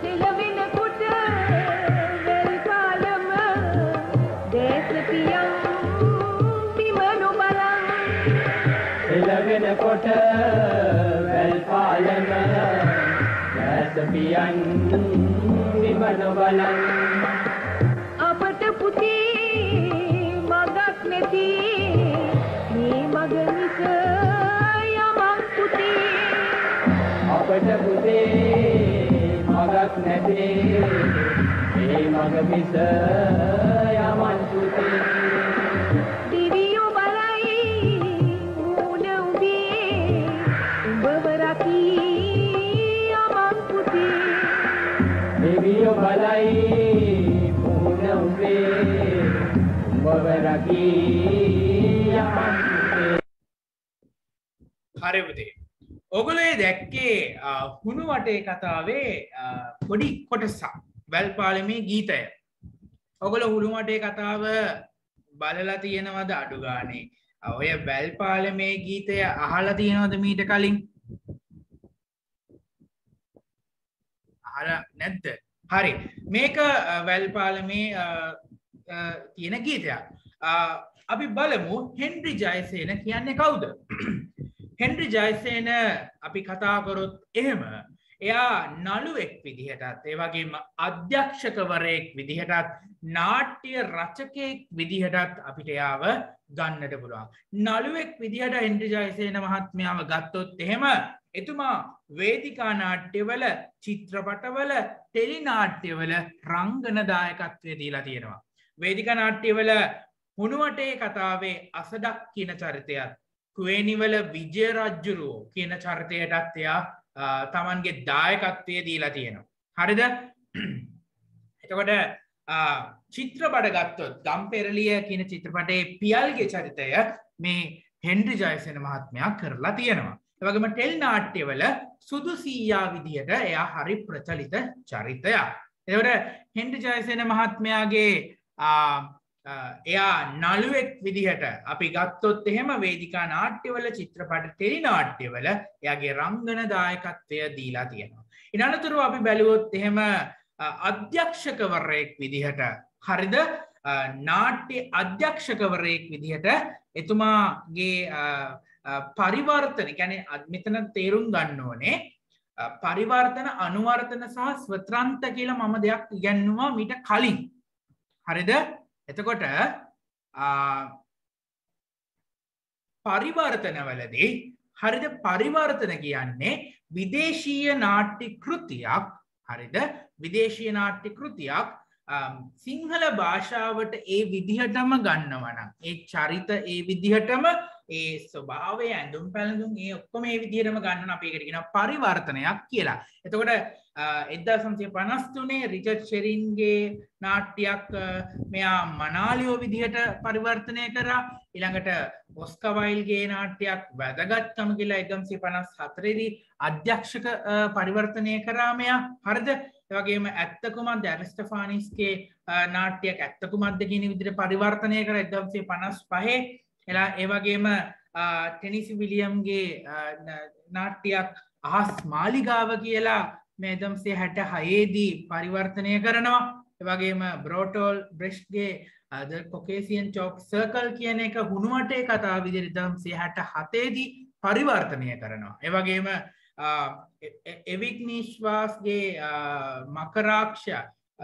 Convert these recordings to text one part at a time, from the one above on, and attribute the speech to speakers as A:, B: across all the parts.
A: සිලවෙනකොට වෙල් කාලම දේශපියන් බිම නොබලන්
B: එළවෙනකොට වැල් පාලම වැසපියන් විමන බලන්.
A: අපට පුතේ මගක් නැතේ
B: ඒ මග මිස යමන් පුතේ
A: දිවියෝ බලයි ඌන උඹේ උඹව රකී යමක් පුතේ
B: දෙවියෝ බලයි මුහුණ උඹේ උඹව රකී යමන් පුතේ
C: හරිපුතේ ඔගොලේ දැක්කේ අ, හුණු වටේ කතාවේ අ, පොඩි කොටසක්. වැල් පාලමේ ගීතය. ඔගොල හුළු වටේ කතාව බලලා තියෙනවද අඩුගානේ ඔය වැල් පාලමේ ගීතය අහලා තියෙනවද මීට කලින්? අහලා නැද්ද? හරි. මේක අ, වැල් පාලමේ අ, අ, තියෙන ගීතයක්. අ, අපි බලමු හෙන්ඩ්‍රි ජයසේන කියන්නේ කවුද? හෙන්ඩ්‍රි ජයසේන අපි කතාකොරොත් එහෙම එයා නළුවෙක් විදිහටත් ඒවගේම අධ්‍යක්ෂකවරයෙක් විදිහටත් නාට්‍ය රචකයෙක් විදිහටත් අපිට යාව ගන්නට පුළුවන්. නළුවෙක් විදිහට හෙන්ඩ්‍රි ජයසේන මහත්මයාව ගත්තොත් එහෙම එතුමා වේදිකා නාට්‍යවල චිත්‍රපටවල ටෙලිනාට්‍යවල රංගන දායකත්වය දීලා තියෙනවා. වේදික නාට්‍යවල හුණුවටේ කතාවේ අසඩක් කියන චරිතයත් කුවේනිවල විජය රජ්ජුරුවෝ කියන චරිතයටත් එයා අ, තමන්ගේ දායකත්වය දීලා තියෙනවා. හරිද එතකොට අ, චිත්‍රපට ගත්තොත් ගම්පෙරලිය කියන චිත්‍රපටේ පියල්ගේ චරිතය මේ හෙන්ඩ්‍රි ජයසන මහත්මයා කරලා තියෙනවා. එවගේම ටෙල් නාට්‍යවල සුදු සීයා විදිහට එයා හරි ප්‍රචලිත චරිතයක්. එතකොට හෙන්ඩ්‍රි ජයසන මහත්මයාගේ ආ, අ, එයා නළුවෙක් විදිහට අපි ගත්තොත් එහෙම වේදිකා නාට්‍යවල චිත්‍රපට ටෙලි නාට්‍යවල එයාගේ රංගන දායකත්වය දීලා තියෙනවා. ඉනතුරුව අපි බැලුවොත් එහෙම අ, අධ්‍යක්ෂකවරයෙක් විදිහට හරිද? අ, නාට්‍ය අධ්‍යක්ෂකවරයෙක් විදිහට එතුමාගේ අ, අ, පරිවර්තන ගැන මෙතන තේරුම් ගන්න ඕනේ අ, පරිවර්තන අනුවර්තන සහ ස්වත්‍රන්ත කියලා මම දෙයක් ඉගැන්නවා මීට කලින්. හරිද? එතකොට ආ, පරිවර්තනවලදී හරිද පරිවර්තන කියන්නේ විදේශීය නාට්‍ය කෘතියක් හරිද? විදේශීය නාට්‍ය කෘතියක් අම්, Um, සිංහල භාෂාවට ඒ විදිහටම ගන්නවන ඒ චරිත ඒ විදිහටම ඒ ස්වභාවය ඇඳුම් පැළඳුම් ඒ ඔක්කොම ඒ විදිහටම ගන්න අපේකටගෙන පරිවර්තනයක් කියලා. එතකොට uh, එදදා සම්සය පනස්තුනේ රිචට් ෂෙරින්ගේ නාට්‍යයක් අ, මෙයා මනාලියෝ විදිහට පරිවර්තනය කරා. ඉළඟට ඔස්කවයිල්ගේ නාට්‍යයක් වැදගත්කම කියලා එකම්සේ පනස් හතරේදී අධ්‍යක්ෂක අ, පරිවර්තනය කරාමයා හරිද? වගේම ඇත්තකුමත් දැරස්ටෆානිස්ගේ නාට්‍යයක් ඇත්තකුමත්ද කියන විදිට පරිවර්තනය කර එදම්සේ පනස් පහේ එලා ඒවගේම ටෙනිසි විලියම්ගේ නාට්‍යයක් අහස් මාලිගාව කියලා මේදම්සේ හැට හයේදී පරිවර්තනය කරනවා එවගේම බ්‍රෝටෝල් බ්‍රෙෂ්ගේ අද කොකේසියන් චෝක් සර්කල් කියන එක හුණුවටේ කතා විදිරිදම්සේ හැට හතේදී පරිවර්තනය කරනවා. එවගේම එවික් නීශ්වාස්ගේ මකරාක්ෂ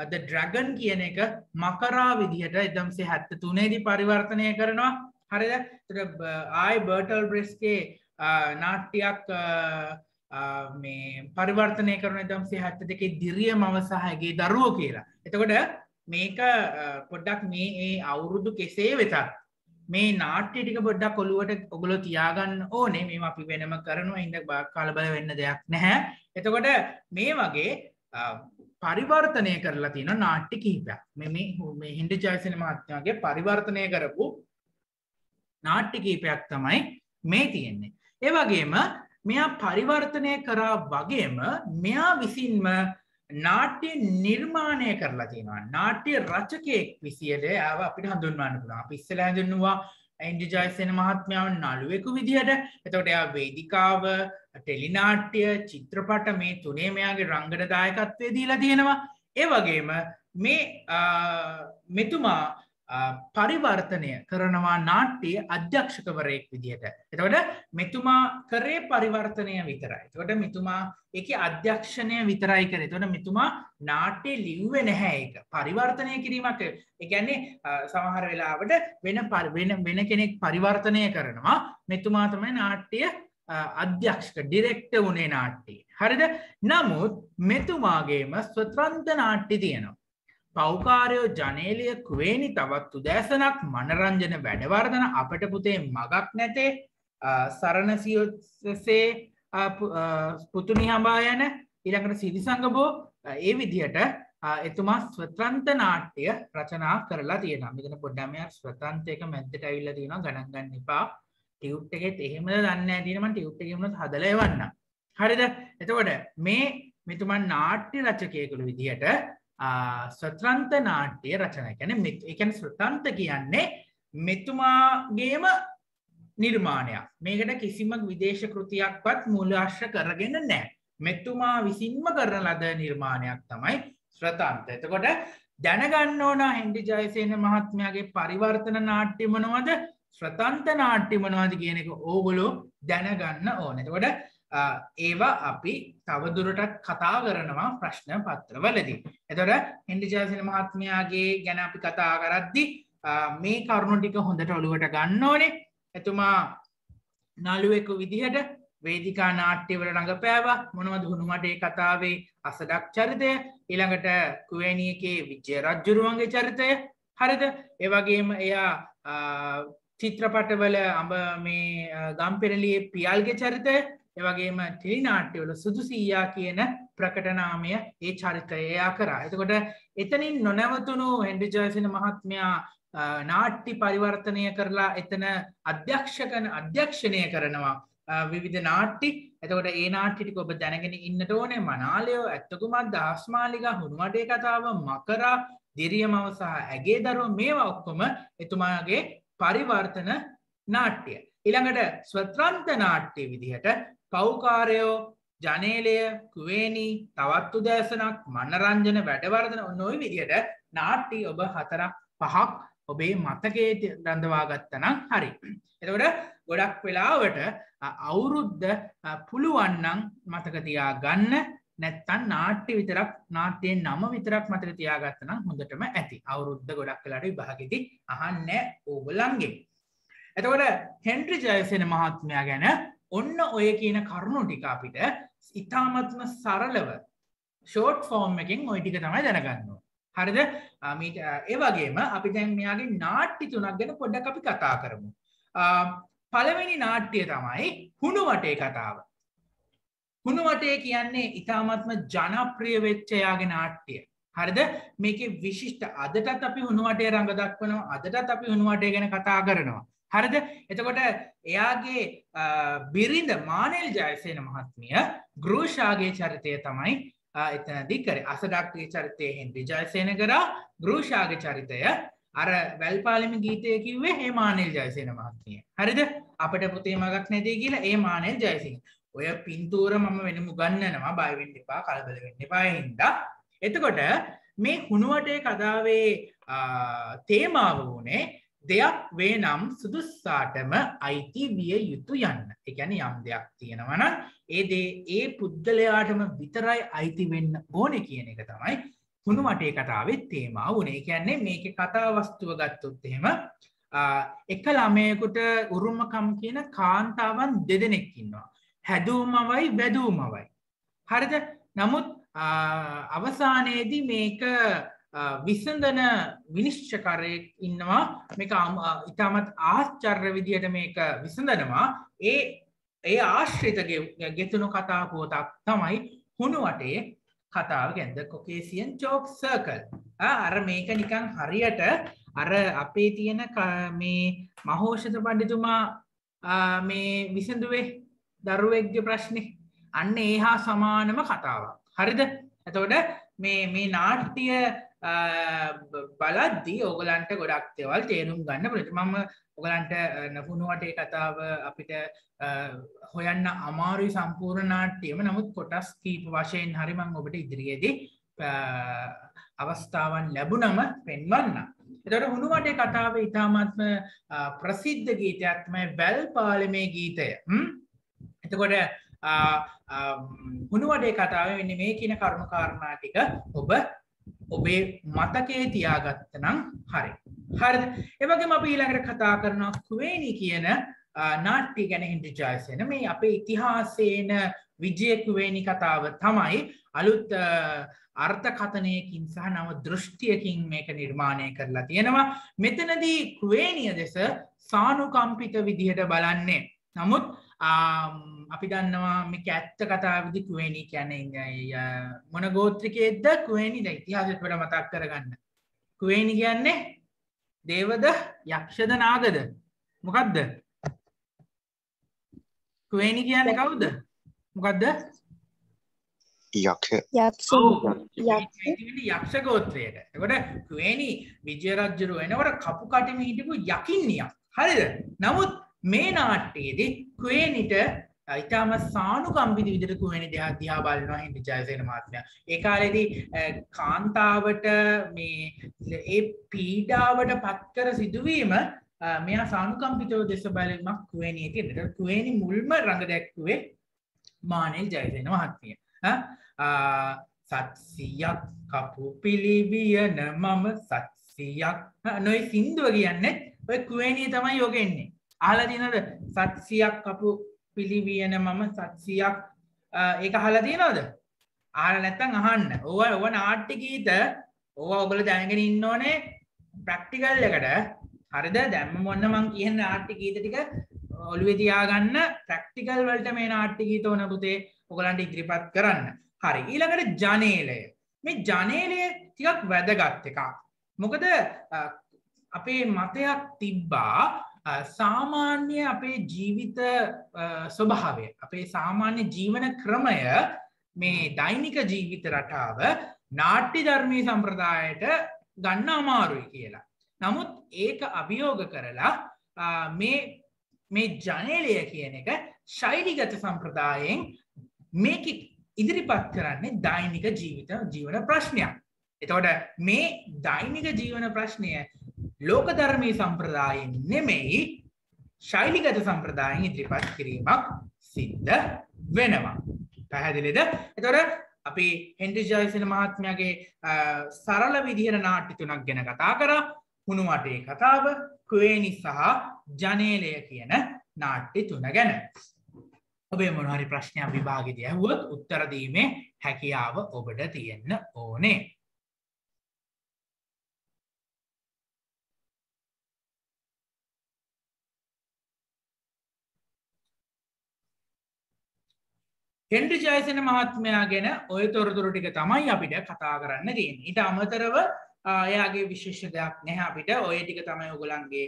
C: ද ඩ්‍රගන් කියන එක මකරා විදිහට එදම්සේ හැත්ත තුනේදී පරිවර්තනය කරනවා හරිද ආයි බර්ටල් බ්‍රෙස්ගේ නාට්‍යයක් මේ පරිවර්තනය කරන දම්සේ හැත්ත දෙකේ දිරිය මවසහගේ දරුවෝ කියලා. එතකොට මේක පොඩ්ඩක් මේ ඒ අවුරුදු කෙසේ වෙතත් මේ නාට්‍ය ටික පොඩ්ඩක් කොළුවට ඔගොල තියාගන්න ඕනේ මේ අපි වෙනම කරනවා ඉඳ කලබල වෙන්න දෙයක් නැහැ. එතකොට මේ වගේ පරිවර්තනය කරලා තියෙන නාට්‍ය කිහිපයක් මේ හින්ඩ ජයසන මහත්යාගේ පරිවර්තනය කරපු නාට්‍ය කීපයක් තමයි මේ තියෙන්නේ. ඒවගේම මෙයා පරිවර්තනය කරා වගේම මෙයා විසින්ම නාට්‍ය නිර්මාණය කරලා තියෙනවා. නාට්‍ය රචකයෙක් විසියට ඇව අපිට හඳුන්වන්න පුළා පිස්සල හැඳන්නවා ඉන්ඩිජයිසන මහත්මාව නළුවෙකු විදිහට එතකොට එයා වේදිකාව ටෙලිනාට්‍ය චිත්‍රපට මේ තුනේ මෙයාගේ රංගන දායකත්වය දීලා තියෙනවා. ඒ වගේම මේ මෙතුමා පරිවර්තනය කරනවා නාට්‍යයේ අධ්‍යක්ෂකවරයෙක් විදිහට. එතකොට මෙතුමා කරේ පරිවර්තනය විතරයි. එතකොට මෙතුමා ඒකේ අධ්‍යක්ෂණය විතරයි කරේ. එතකොට මෙතුමා නාට්‍යය ලිව්වේ නැහැ ඒක. පරිවර්තනය කිරීමක් ඒ කියන්නේ සමහර වෙලාවට වෙන වෙන වෙන කෙනෙක් පරිවර්තනය කරනවා. මෙතුමා තමයි නාට්‍ය අධ්‍යක්ෂක ඩිරෙක්ට වුණේ නාට්‍යයේ. හරිද? නමුත් මෙතුමාගේම ස්වතන්ත්‍ර නාට්‍ය තියෙනවා. පෞකාරයෝ ජනේලිය කුවේනි තවත් උදෑසනක් මනරංජන වැඩවර්ධන අපට පුතේ මගක් නැතේ සරණසියසේ පුතුනි හඹා යන ඉළඟට සිරිසංගබෝ ඒ විදිහට එතුමා ස්වත්‍රන්ත නාට්‍ය රචනා කරලා තියෙන මිගෙන පොඩ්ඩමය ස්වතන්තයක මැද්දට ඇවිල්ල තියෙන ගණන්ගන්න එපා. ටියුට් එකෙත් එහෙම දන්න ඇතිනම ටියුට් එකමුණත් හදල වන්න හරිද? එතකොට මේ මෙතුමන් නාට්‍ය රචකයකුළු විදිහට ස්වත්‍රන්ත නාට්‍යය රචන ගැන එකන ස්වතන්ත කියන්නේ මෙතුමාගේම නිර්මාණයක්. මේකට කිසිම විදේශ කෘතියක්වත් මූලාශ්‍ය කරගෙන නෑ මෙතුමා විසින්ම කරන ලද නිර්මාණයක් තමයි ස්්‍රතන්ත එතකොට දැනගන්න ඕන හෙන්ඩි ජයසයන මහත්මයාගේ පරිවර්තන නාට්‍යමනවද ස්්‍රතන්ත නාට්‍යමනවාද කියන එක ඕගොලෝ දැනගන්න ඕනෙතකොට ඒවා අපි තවදුරටත් කතා කරනවා ප්‍රශ්න පත්‍රවලදී. එතොට හින්ඩිජාසින මහත්මයාගේ ගැන අපි කතා කරද්දි මේ කරුණු ටික හොඳට ඔළුවට ගන්න ඕනේ. එතුමා නළුවෙකු විදිහට වේදිකා නාට්‍යවල රඟපෑවා මොනවද හුණුමටේ කතාවේ අසඩක් චරිතය? ඉළඟට කුවේනියකේ විජ්‍ය රජ්ජුරුවන්ගේ චරිතය හරිද? ඒවගේම එයා චිත්‍රපටවල අඹ මේ ගම්පෙරලියේ පියල්ගේ චරිතය එවගේම ටෙලිනාට්‍යවල සුදුසීයා කියන ප්‍රකටනාමය ඒ චරිතයයා කරා. එතකොට එතනින් නොනැවතුණු හෙන්ඩිජයසින මහත්මයා නාට්ටි පරිවර්තනය කරලා එතන අධ්‍යක්ෂකන අධ්‍යක්ෂණය කරනවා විවිධ නාට්ටි එතකොට ඒ නාට්ටිටික ඔබ දැනගෙන ඉන්නට ඕනේ මනාලයෝ ඇත්තකුමත් දස්මාලික හුණුවටේ කතාව මකරා දිරියමව සහ ඇගේ දරුව මේවා ඔක්කොම එතුමාගේ පරිවර්තන නාට්‍ය. ඉළඟට ස්වත්‍රන්ත නාට්‍යය විදිහට පෞකාරයෝ ජනේලය කුවේනි තවත් උදෑසනක් මනරංජන වැඩවර්ධන නොයි විදියට නාට්ටි ඔබ හතරක් පහක් ඔබේ මතකේට රඳවාගත්තනම් හරි. එතකොට ගොඩක් වෙලාවට අවුරුද්ධ පුළුවන්නන් මතකතියා ගන්න නැත්තන් නාට්‍ය විතරක් නාට්‍යයෙන් නම විතරක් මතක තියාගත්තනම් හොඳටම ඇති අවුරුද්ධ ගොඩක් කලාට විභාගති අහන්න ඕගොලන්ගේ. එතකොට හෙන්ට්‍රි ජයසෙන මහත්මයා ගැන ඔන්න ඔය කියන කරුණු ටික අපිට ඉතාමත්ම සරලව ෂෝට් ෆෝර්ම් එකින් ඔය ටික තමයි දැනගන්න. හරිද මීට ඒවගේම අපි දැන් මෙයාගේ නාට්ටි තුනක් ගැන පොඩ්ඩක් අපි කතා කරමු. පළවෙනි නාට්‍යය තමයි හුණුවටේ කතාව. හුණුවටේ කියන්නේ ඉතාමත්ම ජනප්‍රිය වෙච්චයාගේ නාට්‍යය. හරිද මේක විශිෂ්ට අදටත් අපි හුණුවටේ රඟ දක්වනවා අදටත් අපි හුණුවටේ ගැන කතා කරනවා. හරිද? එතකොට එයාගේ බිරිඳ මානෙල් ජයසයන මහත්මිය ගෘෂාගේ චරිතය තමයි එතනදි කර. අසඩක්ගේ චරිතය හෙන්ඩි ජයසයන කරා. ගෘෂාගේ චරිතය අර වැල්පාලිම ගීතය කිව්වේ ඒ මානෙල් ජයසයන මහත්මිය. හරිද? අපට පුතේ මගක් නැතිේ කියලා ඒ මානෙල් ජයසිං ඔය පින්තූර මම වෙනම ගන්නනවා. බයිවෙන්න එපා කල්බල වෙන්න පාහින්ද එතකොට මේ හුණුවටේ කදාවේ තේමාව වනේ දෙයක් වේ නම් සුදුස්සාටම අයිති විය යුතු යන්න. එකැන යම් දෙයක් තියෙනවන ඒදේ ඒ පුද්ගලයාටම විතරයි අයිති වෙන්න ඕන කියන එක තමයි හුණු මටේ කතාවත් තේමා වනේ කියන්නේ මේක කතාවස්තුව ගත්තොත් එහෙම එක ළමයකුට උරුමකම් කියන කාන්තාවන් දෙදෙනෙක්කින්නවා හැදූමවයි වැදූමවයි හරිද? නමුත් අවසානයේදී මේක විසඳන විනිශ්චකරයෙක් ඉන්නවා. මේක ඉතාමත් ආශ්චර්ය විදියට මේක විසඳනවා. ඒ ඒ ආශ්‍රිත ගෙතුණු කතා පෝතක් තමයි හුණුවටේ කතාව ගැන්ද කොකේසියන් චෝක් සර්කල් අර මේක නිකං හරියට අර අපේ තියෙන මේ මහෝෂත පණ්ඩිතුමා මේ විසඳුවේ දරුවෙක්ග ප්‍රශ්නය අන්න ඒහා සමානම කතාවක්. හරිද? ඇතෝට මේ මේ නාට්ටිය බලද්දී ඕගලන්ට ගොඩක් දෙවල් තේරුම් ගන්න පුළට මම ඔගලන්ට නපුුණුවටේ කතාව අපිට හොයන්න අමාරුයි සම්පූර්ණනාට්‍යයම නමුත් කොටස් කීප වශයෙන් හරිමං ඔබට ඉදිරියේදී අවස්ථාවන් ලැබුණම පෙන්වන්න. එතට හුණුවටේ කතාව ඉතාමත්ම ප්‍රසිද්ධ ගීතයක්ම වැල් පාලමේ ගීතය. එතකොට හුණුවඩේ කතාව වෙන්න මේ කියන කර්මකාරණාටික ඔබ ඔබේ මතකේ තියාගත්ත නම් හරි. හරිද? එවගේ අප ඊළඟට කතා කරනවා කුවේණි කියන නාට්ටි ගැන හින්ටි ජයසන මේ අපේ ඉතිහාසේන විජයකුවේණි කතාව තමයි අලුත් අර්ථකතනයකින් සහ නව දෘෂ්ටියකින් මේක නිර්මාණය කරලා තියෙනවා. මෙතනදී කුවේණිය දෙස සානුකම්පිත විදිහට බලන්නේ. නමුත් අපි දන්නවා මේක ඇත්ත කතාවිදි කුවේණී කියන මොන ගෝත්‍රිකයේද කුවේණි ද ඉතිහාසයට වඩා මතක් කරගන්න. කුවේණි කියන්නේ දේවද යක්ෂද නාගද? මොකක්ද කුවේණි කියන්නේ කවුද? මොකක්ද
D: යක්ෂ.
C: යක්ෂ. ගෝත්‍රයට එකොට කුවේණි විජයරජ්ජරු වෙනවට කපු කටිම හිටපු යකින්නියක්. හරිද? නමුත් මේ නාට්‍යයේදී කුවේනිට ඉතාම සානු කම්පිති විදිර කුවෙන දෙයක් දිහා බලනවා හිට ජයසයන මාත්මය ඒකාලෙදී කාන්තාවට මේ ඒ පීඩාවට පත්කර සිදුවීම මෙයා සානුකම්පිතව දෙස බලමක් කුවනී තියට කුවේනි මුල්ම රඟ දැක්කුවේ මානෙල් ජයසයන මහත්මිය. සත්සියක් කපු පිළිබියන මම සත්සියක්. නොයි සින්දුව කියන්න ඔය කුවේනී තමයි යෝගෙන්නේ අහලදිනද සත්සියක් කපු පිළිවියන මම සත්සියක් ඒක හලතිනවද ආල නැත්තන් අහන්න. ඕව ඔව නාට්ටි ගීත ඕව ඔගල දැනගෙන ඉන්න ඕනේ. ප්‍රක්ටිකල් එකට. හරිද? දැම්ම මොන්න මං කියන්න නාට්ටි ගීත ටික ඔළුවෙතියාගන්න ප්‍රක්ටිකල් වලට මේ නාට්ටි ගීත ඕන පුතේ ඔගලන්ට ඉදිරිපත් කරන්න. හරි. ඊළඟට ජනේලය. මේ ජනේලය ටිකක් වැදගත් එකක්. මොකද අපේ මතයක් තිබ්බා සාමාන්‍ය අපේ ජීවිත ස්වභාවය අපේ සාමාන්‍ය ජීවන ක්‍රමය මේ දෛනික ජීවිත රටාව නාට්‍ය ධර්මී සම්ප්‍රදායට ගන්න අමාරුයි කියලා. නමුත් ඒක අභියෝග කරලා මේ ජනලය කියන එක ශෛලිගත සම්ප්‍රදායෙන් මේක ඉදිරිපත් කරන්නේ දෛනික ජීවිත ජීවන ප්‍රශ්නයක්. එතවට මේ දෛනික ජීවන ප්‍රශ්නය ලෝක ධර්මී සම්ප්‍රදායෙන් නෙමෙයි ශෛලිගත සම්ප්‍රදායෙන් ඉදිරිපත් කිරීමක් සිද්ධ වෙනවා. පැහැදිලිද එතොර අපි හෙන්ඩි ජයසන මහත්මයාගේ සරල විදිහර නාට්ටි තුනක් ගැන කතා කර හුණුවටේ කතාව කුවේනි සහ ජනේලය කියන නාට්ටි තුන ගැන. ඔබේ මොනහරි ප්‍රශ්නයක් විභාගිදය ඇහුවොත් උත්තරදීමේ හැකියාව ඔබට තියෙන්න ඕනේ. හෙන්ඩි ජයසන මහත්මයා ගැන ඔය තොරතුරු ටික තමයි අපිට කතා කරන්න තියෙන් ඊට අමතරව එයාගේ විශේෂ දෙයක් නැහැ අපිට ඔය ටික තමයි ඔගොලන්ගේ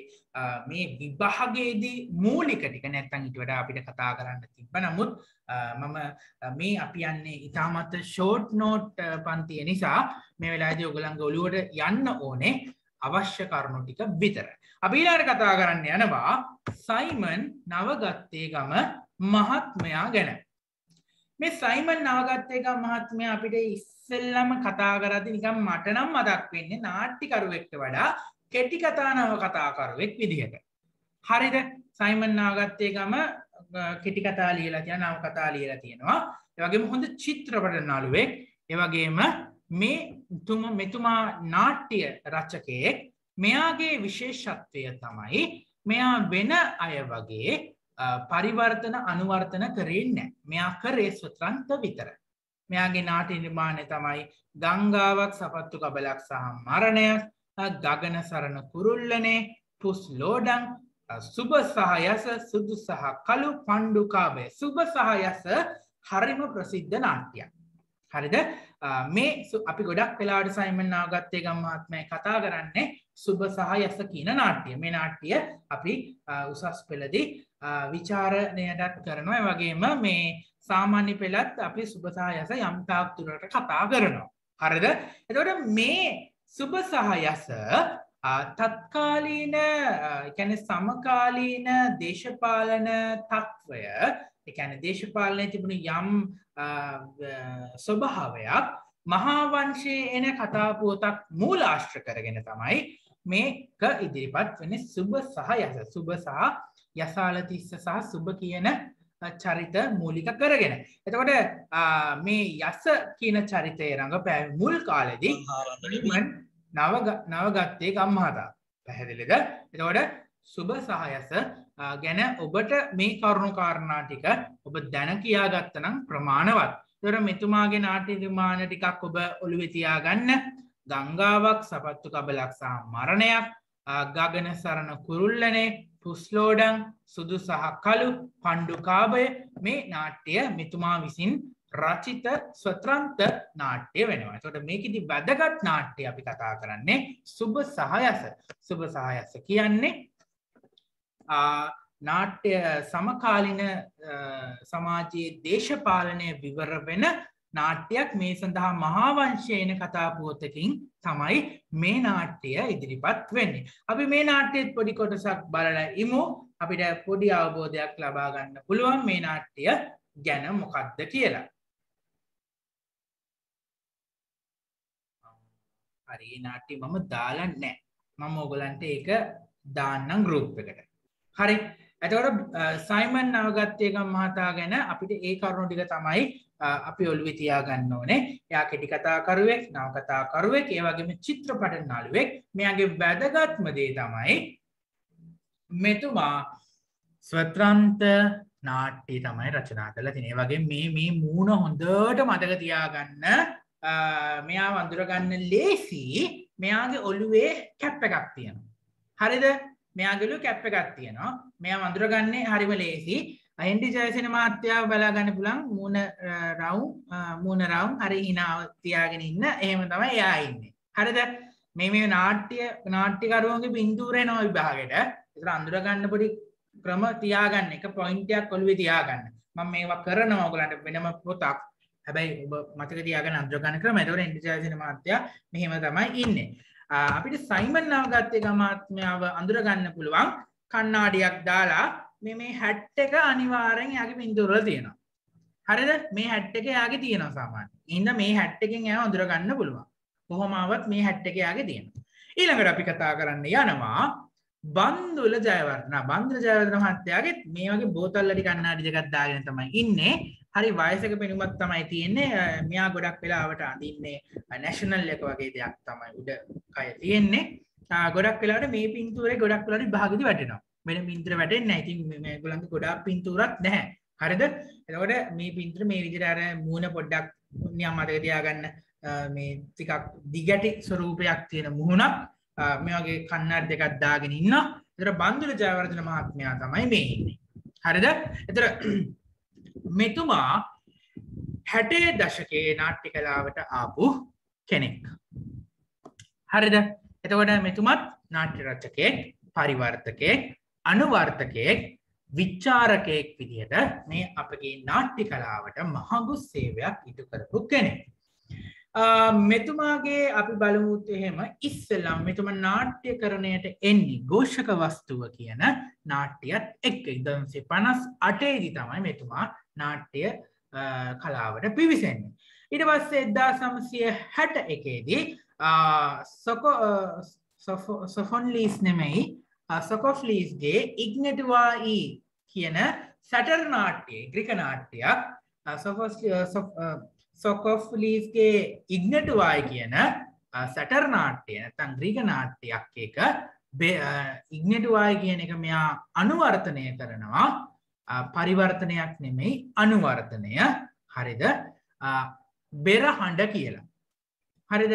C: මේ විභාගේදී මූලික ටික නැත්තන් ඉටවට අපිට කතා කරන්න තිබ නමුත් මම මේ අපි යන්නේ ඉතාමත් ෂෝට් නෝට් පන්තිය නිසා මේ වෙලාදී ඔගලන්ග ඔලුවට යන්න ඕනේ අවශ්‍ය කරුණු ටික විතර. අපිලාට කතා කරන්න යනවා සයිමන් නවගත්තේ ගම මහත්මයා ගැන. මේ සයිමන් නවගත්තේක මහත්මය අපිට ඉස්සෙල්ලම කතා කරදි නිකම් මට නම් මදක් වෙන්නේ නාට්ටිකරුවෙක්ට වඩා කෙටි කතානව කතාකරුවෙක් විදිහට. හරිද? සයිමන් නාගත්තේකම කෙටි කතා ලියලා තිය නව කතා ලියලා තියෙනවා. එවගේම හොඳ චිත්‍රපට නළුවෙක්. එවගේම මේ තුම මෙතුමා නාට්ටිය රච්චකයෙක් මෙයාගේ විශේෂත්වය තමයි මෙයා වෙන අය වගේ පරිවර්තන අනුවර්තන කරෙන්න මෙයා කරේ ස්වත්‍රන්ත විතර. මෙයාගේ නාටි නිර්මාණය තමයි ගංගාවක් සපත්තු කබලක් සහ මරණයක් ගගන සරණ කුරුල්ලනේ පුස් ලෝඩන් සුබ සහයස සුදු සහ කළු පණ්ඩුකාබය සුබ සහයස හරිම ප්‍රසිද්ධ නාට්‍යයක්. හරිද මේ අපි ගොඩක් වෙලාට සයිමන් නාගත්තේ ගම්මාත්මය කතා කරන්නේ සුබ සහ යස කියන නාට්‍යය මේ නාට්‍යය අපි උසස් පෙළදී විචාරණයටත් කරනවා. වගේම මේ සාමාන්‍ය පෙළත් අපි සුභසා යස යම්තාක් තුරට කතා කරනවා. හරිද? එතවට මේ සුභ සහ යස අ, තත්කාලීන කැන සමකාලීන දේශපාලන තත්ත්වය එකැන දේශපාලනය තිබුණු යම් අ, අ, ස්වභාවයක් මහාවංශයේ එන කතාපුවතක් මූලාශ්‍ර කරගෙන තමයි මේක ඉදිරිපත් වෙන සුභ සහ යස සුභ සහ යසාලතිස්ස සහ සුභ කියන චරිත මූලික කරගෙන. එතකොට මේ යස කියන චරිතය රඟ පෑ මුල් කාලෙදී නවගත්තේ ගම්මහතා පැහැදිලිද? එතකොට සුභ සහයස ගැන ඔබට මේ කරුණු කාරණා ටික ඔබ දැන කියාගත්තනම් ප්‍රමාණවත්. තොර මෙතුමාගේ නාට්‍ය නිර්මාණ ටිකක් ඔබ ඔළුවෙතියා ගන්න ගංගාවක් සපත්තු කබලක් සහ මරණයක් ගගන සරණ කුරුල්ලනේ පුස්ලෝඩන් සුදු සහ කළු පණ්ඩුකාබය මේ නාට්‍යය මෙතුමා විසින් රචිත ස්වත්‍රන්ත නාට්‍ය වෙනවා. තොට මේකෙදි වැදගත් නාට්‍ය අපි කතා කරන්නේ සුභ සහයස. සුභ සහයස කියන්නේ ආ, නාට්‍ය සමකාලින සමාජයේ දේශපාලනය විවර වෙන නාට්‍යයක් මේ සඳහා මහාවංශයන කතාපුවතකින් තමයි මේ නාට්‍යය ඉදිරිපත් වෙන්නේ. අපි මේ නාට්‍යයත් පොඩි කොටසක් බලල ඉමු අපිට පොඩි අවබෝධයක් ලබා ගන්න පුළුවන් මේ නාට්‍යය ගැන මොකක්ද කියලා. හරි ඒ නාට්‍ය මම දාලා නෑ මම ඔගලන්ට ඒක දාන්නම් ගරුප් එකට හරි ඇතවට සයිමන් නවගත්තයක මහතා ගැන අපිට ඒ කරුණු ටික තමයි අ, අපි ඔළුවෙ තියාගන්න ඕනේ. එයා කෙටි කතාකරුවෙක් නවකතාකරුවෙක් ඒ වගේම චිත්‍රපට නළුවෙක්. මෙයාගේ වැදගත්ම දේ තමයි මෙතුමා ස්වත්‍රන්ත නාට්‍ය තමයි රචනා කළ තිනේ වගේ මේ මේ මූුණ හොඳට මතක තියාගන්න අ, මෙයා වඳුරගන්න ලේසි මෙයාගේ ඔළුවේ කැප්ප එකක් තියෙනවා. හරිද? මෙයාගලු කැප්ප එකක් තියෙනවා. මෙයා වඳුරගන්නේ හරිම ලේසි. අහින්ඩි ජයසන මාත්‍යාව බලාගන්න පුළන් මූුණ රවුම් මූුණ රවුම්. හරි හිනාව තියාගෙන ඉන්න. එහෙම තමයි එයා ඉන්න. හරිද මේ මේ නාට්‍ය නාට්‍යකරුවන්ගේ පින්තූරය නො විභාගට. එතර අඳුරගන්න පොඩි ක්‍රම තියාගන්න. එක පොයින්ටයක් කොල්ුව තියාගන්න. මම මේවා කරනවා ඔගලන්ට වෙනම පොතක්. හැබැයි ඔබ මතක තියාගෙන අන්ද්‍රගන්න ක්‍රම. එතවට ඉන්ඩිජාසින මාත්‍යය මෙහෙම තමයි ඉන්න. අපිට සයිමන් නවගත්තය ගමාත්මයාව අඳුරගන්න පුළුවන්. කන්නාඩියක් දාලා මේ මේ හැට් එක අනිවාරෙන් යගේ පින්තුරල තියෙනවා. හරිද? මේ හැට් එක යාගේ තියෙනවා සාමාන්‍ය ඉන්න මේ හැට් එකෙන් ය අඳුරගන්න පුළුවන්. කොහොමාවත් මේ හැට් එක යාගේ තියෙන ඊළඟට අපි කතා කරන්න යනවා බන්දුල ජයවර්ණ බන්ධ ජයවර්ණ මහත්තයාගේ මේ වගේ බෝතල්ලටි කන්නාඩි දෙකත් දාගෙන තමයි ඉන්නේ. හරි වයසක පෙනුමත් තමයි තියෙන්නේ. අ, මෙයා ගොඩක් වෙලාවට අඳින්නේ නැශනල් එක වගේ දෙයක් තමයි උඩ කය තියෙන්නේ. ආ, ගොඩක් වෙලාට මේ පින්තුරේ ගොඩක් වෙලාට භාගති වැටෙනවා. වෙන පින්තර වැටෙන් නැතින් ගොලන්ට ගොඩක් පින්තුරත් නැහැ. හරිද? එතකොට මේ පින්ත්‍ර මේ විදිහට අර මූණ පොඩ්ඩක් නියම් මතක තියාගන්න අ, මේ ටිකක් දිගටි ස්වරූපයක් තියෙන මුහුණක් අ, මේ වගේ කන්නඩ් දෙකක් දාගෙන ඉන්න. එතර බන්දුල ජයවර්ධන මහත්මයා තමයි මේ ඉන්නේ. හරිද? එතර මෙතුමා හැටේ දශකයේ නාට්‍ය කලාවට ආපු කෙනෙක්. හරිද? එතකොට මෙතුමත් නාට්‍ය රචකයෙක් පරිවර්තකයෙක්. අනුවර්තකයෙක් විච්චාරකයෙක් විදිහට මේ අපගේ නාට්‍ය කලාවට මහඟු සේවයක් ඉටු කරපු කෙනෙක්. ආ, මෙතුමාගේ අපි බලමුත් එහෙම ඉස්සෙල්ලම් මෙතුම නාට්‍ය කරණයට එන්නේ ගෝෂක වස්තුව කියන නාට්‍යයත් එක් ඉදන්සේ පනස් අටේදි තමයි මෙතුමා නාට්‍ය අ, කලාවට පිවිසෙන්නේ. ඉට පස්සේ එදදා සමසය හැට එකේදී සොෆොන් ලීස් නෙමෙයි සොකොෆ් ලීස්ගේ ඉග්නටවායි කියන සැටර් නාට්‍යයේ ග්‍රික නාට්‍යයක් සොකොෆ් ලීස්ගේ ඉග්නටවායි කියන සැටර් නාට්‍යය නැතන් ග්‍රීක නාට්‍යයක් එක ඉග්නටවායි කියන එක මෙයා අනුවර්තනය කරනවා. අ, පරිවර්තනයක් නෙමෙයි අනුවර්තනය. හරිද? අ, බෙර හඬ කියලා. හරිද?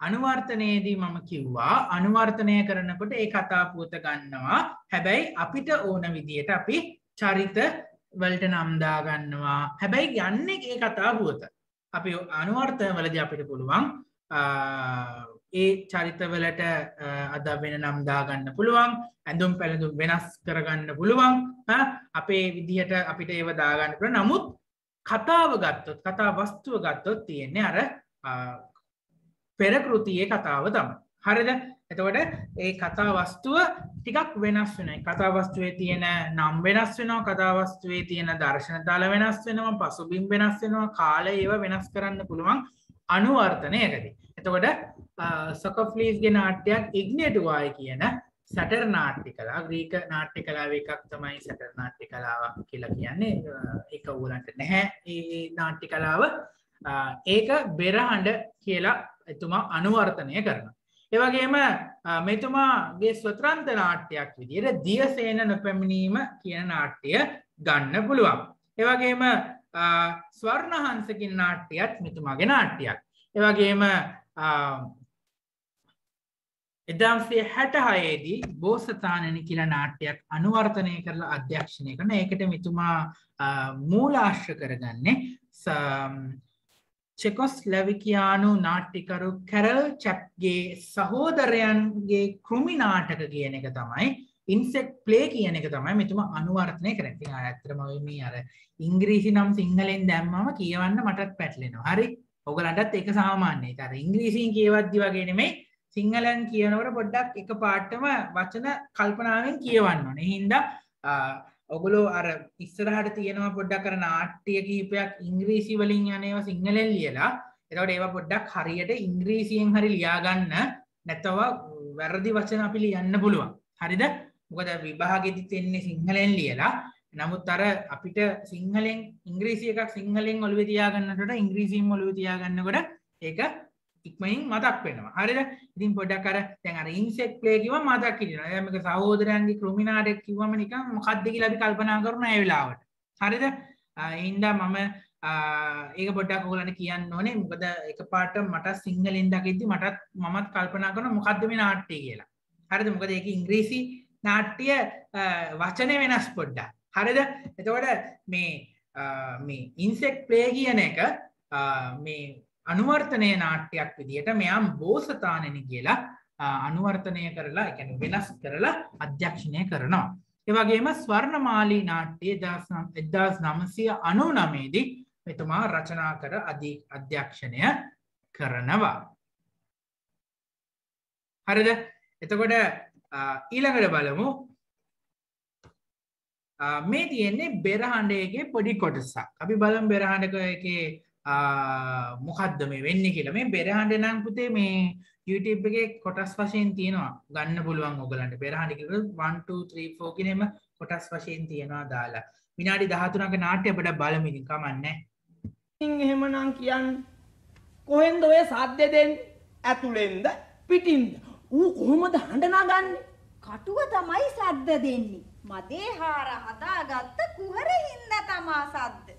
C: අනුවර්තනයේදී මම කිව්වා අනුවර්තනය කරනකොට ඒ කතාපුවත ගන්නවා. හැබැයි අපිට ඕන විදියට අපි චරිත වලට නම්දාගන්නවා හැබැයි යන්න ඒ කතාපුවත අපි අනුවර්තය වලද අපිට පුළුවන් ආ, ඒ චරිතවලට අද වෙන නම්දාගන්න පුළුවන් ඇඳුම් පැළඳුම් වෙනස් කරගන්න පුළුවන් හ, අපේ විදිහට අපිට ඒව දාගන්න පුළ නමුත් කතාව ගත්තොත් කතා වස්තුව ගත්තොත් තියෙන්නේ අර ආ, පෙර කෘතියේ කතාව තමයි. හරිද? එතකොට ඒ කතා වස්තුව ටිකක් වෙනස් වෙනයි. කතා වස්තුවේ තියෙන නම් වෙනස් වෙනවා, කතා වස්තුවේ තියෙන දර්ශන තල වෙනස් වෙනවා, පසුබිම් වෙනස් වෙනවා, කාලය ඒව වෙනස් කරන්න පුළුවන් අනුවර්තනයකදී. එතකොට සොකොෆ්ලීස්ගේ නාට්‍යයක් ඉග්නටුවායි කියන සැටර් නාට්‍ය කලා ග්‍රීක නාට්‍ය කලාව එකක් තමයි සැටර් නාට්‍ය කලාවක් කියලා කියන්නේ එක ඌලන්ට නැහැ ඒ නාට්‍ය කලාව ඒක බෙරහඬ කියලා එතුමා අනුවර්තනය කරන. ඒවගේම මෙතුමාගේ ස්වත්‍රන්ත නාට්‍යයක් විදියට දියසේන නොපැමිණීම කියන නාට්‍යය ගන්න පුළුවන්. ඒවගේම ස්වර්ණහන්සකින් නාට්‍යයත් මෙතුමාගේ නාට්‍යයක්. ඒවගේම එදම්සේ හැට හයේදී බෝසතානනි කියලා නාට්‍යයක් අනුවර්තනය කරලා අධ්‍යක්ෂණය කරන ඒකට මිතුමා මූලාශ්‍ර කරගන්නේ චෙකොස් ලැවිකයානු නාට්ටිකරු කැරල් චැප්ගේ සහෝදරයන්ගේ කෘමි නාටක කියන එක තමයි ඉන්සෙක් ප්ලේ කියන එක තමයි මෙතුම අනුවර්තනය කරති ඇත්තරමම අර ඉංග්‍රීසි නම් සිංහලෙන් දැම්මම කියවන්න මටත් පැටලෙනවා. හරි ඔගලටත් එක සාමාන්‍යය. තර ඉංග්‍රීසින් කියවද්දි වගෙනෙමේ සිංහලන් කියනවට පොඩ්ඩක් එක පාට්ටම වචන කල්පනාවෙන් කියවන්න ඕනේ. හින්දා ඔගුලෝ අර ඉස්සරහට තියෙනවා පොඩ්ඩක් කර නාට්‍ය කීපයක් ඉංග්‍රීසි වලින් යනේවා සිංහලෙන් ලියලා. එතවට ඒවා පොඩ්ඩක් හරියට ඉංග්‍රීසියෙන් හරි ලියාගන්න නැතව වැරදි වචන අපි ලියන්න පුළුවන්. හරිද? මොකද විභාගෙදි එන්නේ සිංහලෙන් ලියලා. නමුත් අර අපිට සිංහලෙන් ඉංග්‍රීසි එකක් සිංහලෙන් ඔළුව තියාගන්නට ඉංග්‍රීසිම් ඔළුව තියාගන්නකොට ඒක ඉක්මයින් මතක් වෙනවා. හරිද? ඉතින් පොඩක් අර දැන් අර ඉන්සෙක්ට් ප්ලේ කිව්වම මතක් හිටිනවා දැන් මේක සහෝදරයන්ගේ ක්‍රිමිනාටෙක් කිව්වම නිකන් මොකක්ද කියලා අපි කල්පනා කරන ඒ වෙලාවට. හරිද? හින්දා මම ඒක පොඩ්ඩක් ඔයගලන්ට කියන්න ඕනේ. මොකද එකපාරට මට සිංහලෙන් දකිද්දි මටත් මමත් කල්පනා කරනවා මොකද්ද මේ නාට්‍යය කියලා. හරිද? මොකද ඒක ඉංග්‍රීසි නාට්‍ය වචන වෙනස් පොඩ්ඩක්. හරිද? එතකොට මේ මේ ඉන්සෙක්ට් ප්ලේ කියන එක මේ අනුවර්තනය නාට්‍යයක් විදිහට මෙයාම් බෝසතානන කියලා අනුවර්තනය කරලා එකැන වෙනස් කරලා අධ්‍යක්ෂණය කරනවා. එවගේම ස්වර්ණමාලී නාට්‍යය එදදාස් නමසය අනු නමේදී මෙතුමා රචනා කර අධි අධ්‍යක්ෂණය කරනවා. හරිද එතකොට ඊළඟට බලමු මේ තියෙන්නේ බෙරහණ්ඩයගේ පොඩි කොටසක් අපි බලම් බෙරහණක එක මොකක්ද මේ වෙන්න කියලා. මේ බෙරහන්ඩ නම් පුතේ මේ YouTube එකේ කොටස් වශයෙන් තියෙනවා. ගන්න පුළුවන් ඔගලන්ට පෙරහණික 123 කිනෙම කොටස් වශයෙන් තියෙනවා දාලා. විනාඩි 13ක නාට්‍ය අපිට බලමින් කමන්නේ.
D: එහෙමනම් කියන්න. කොහෙන්ද ඔය සද්ද දෙන්නේ? ඇතුලෙන්ද පිටින්ද? ඌ කොහොමද හඬ නගන්නේ?
E: කටුව තමයි සද්ද දෙන්නේ. මදේ හාර හදාගත්ත කුහරින්ද තමා සද්ද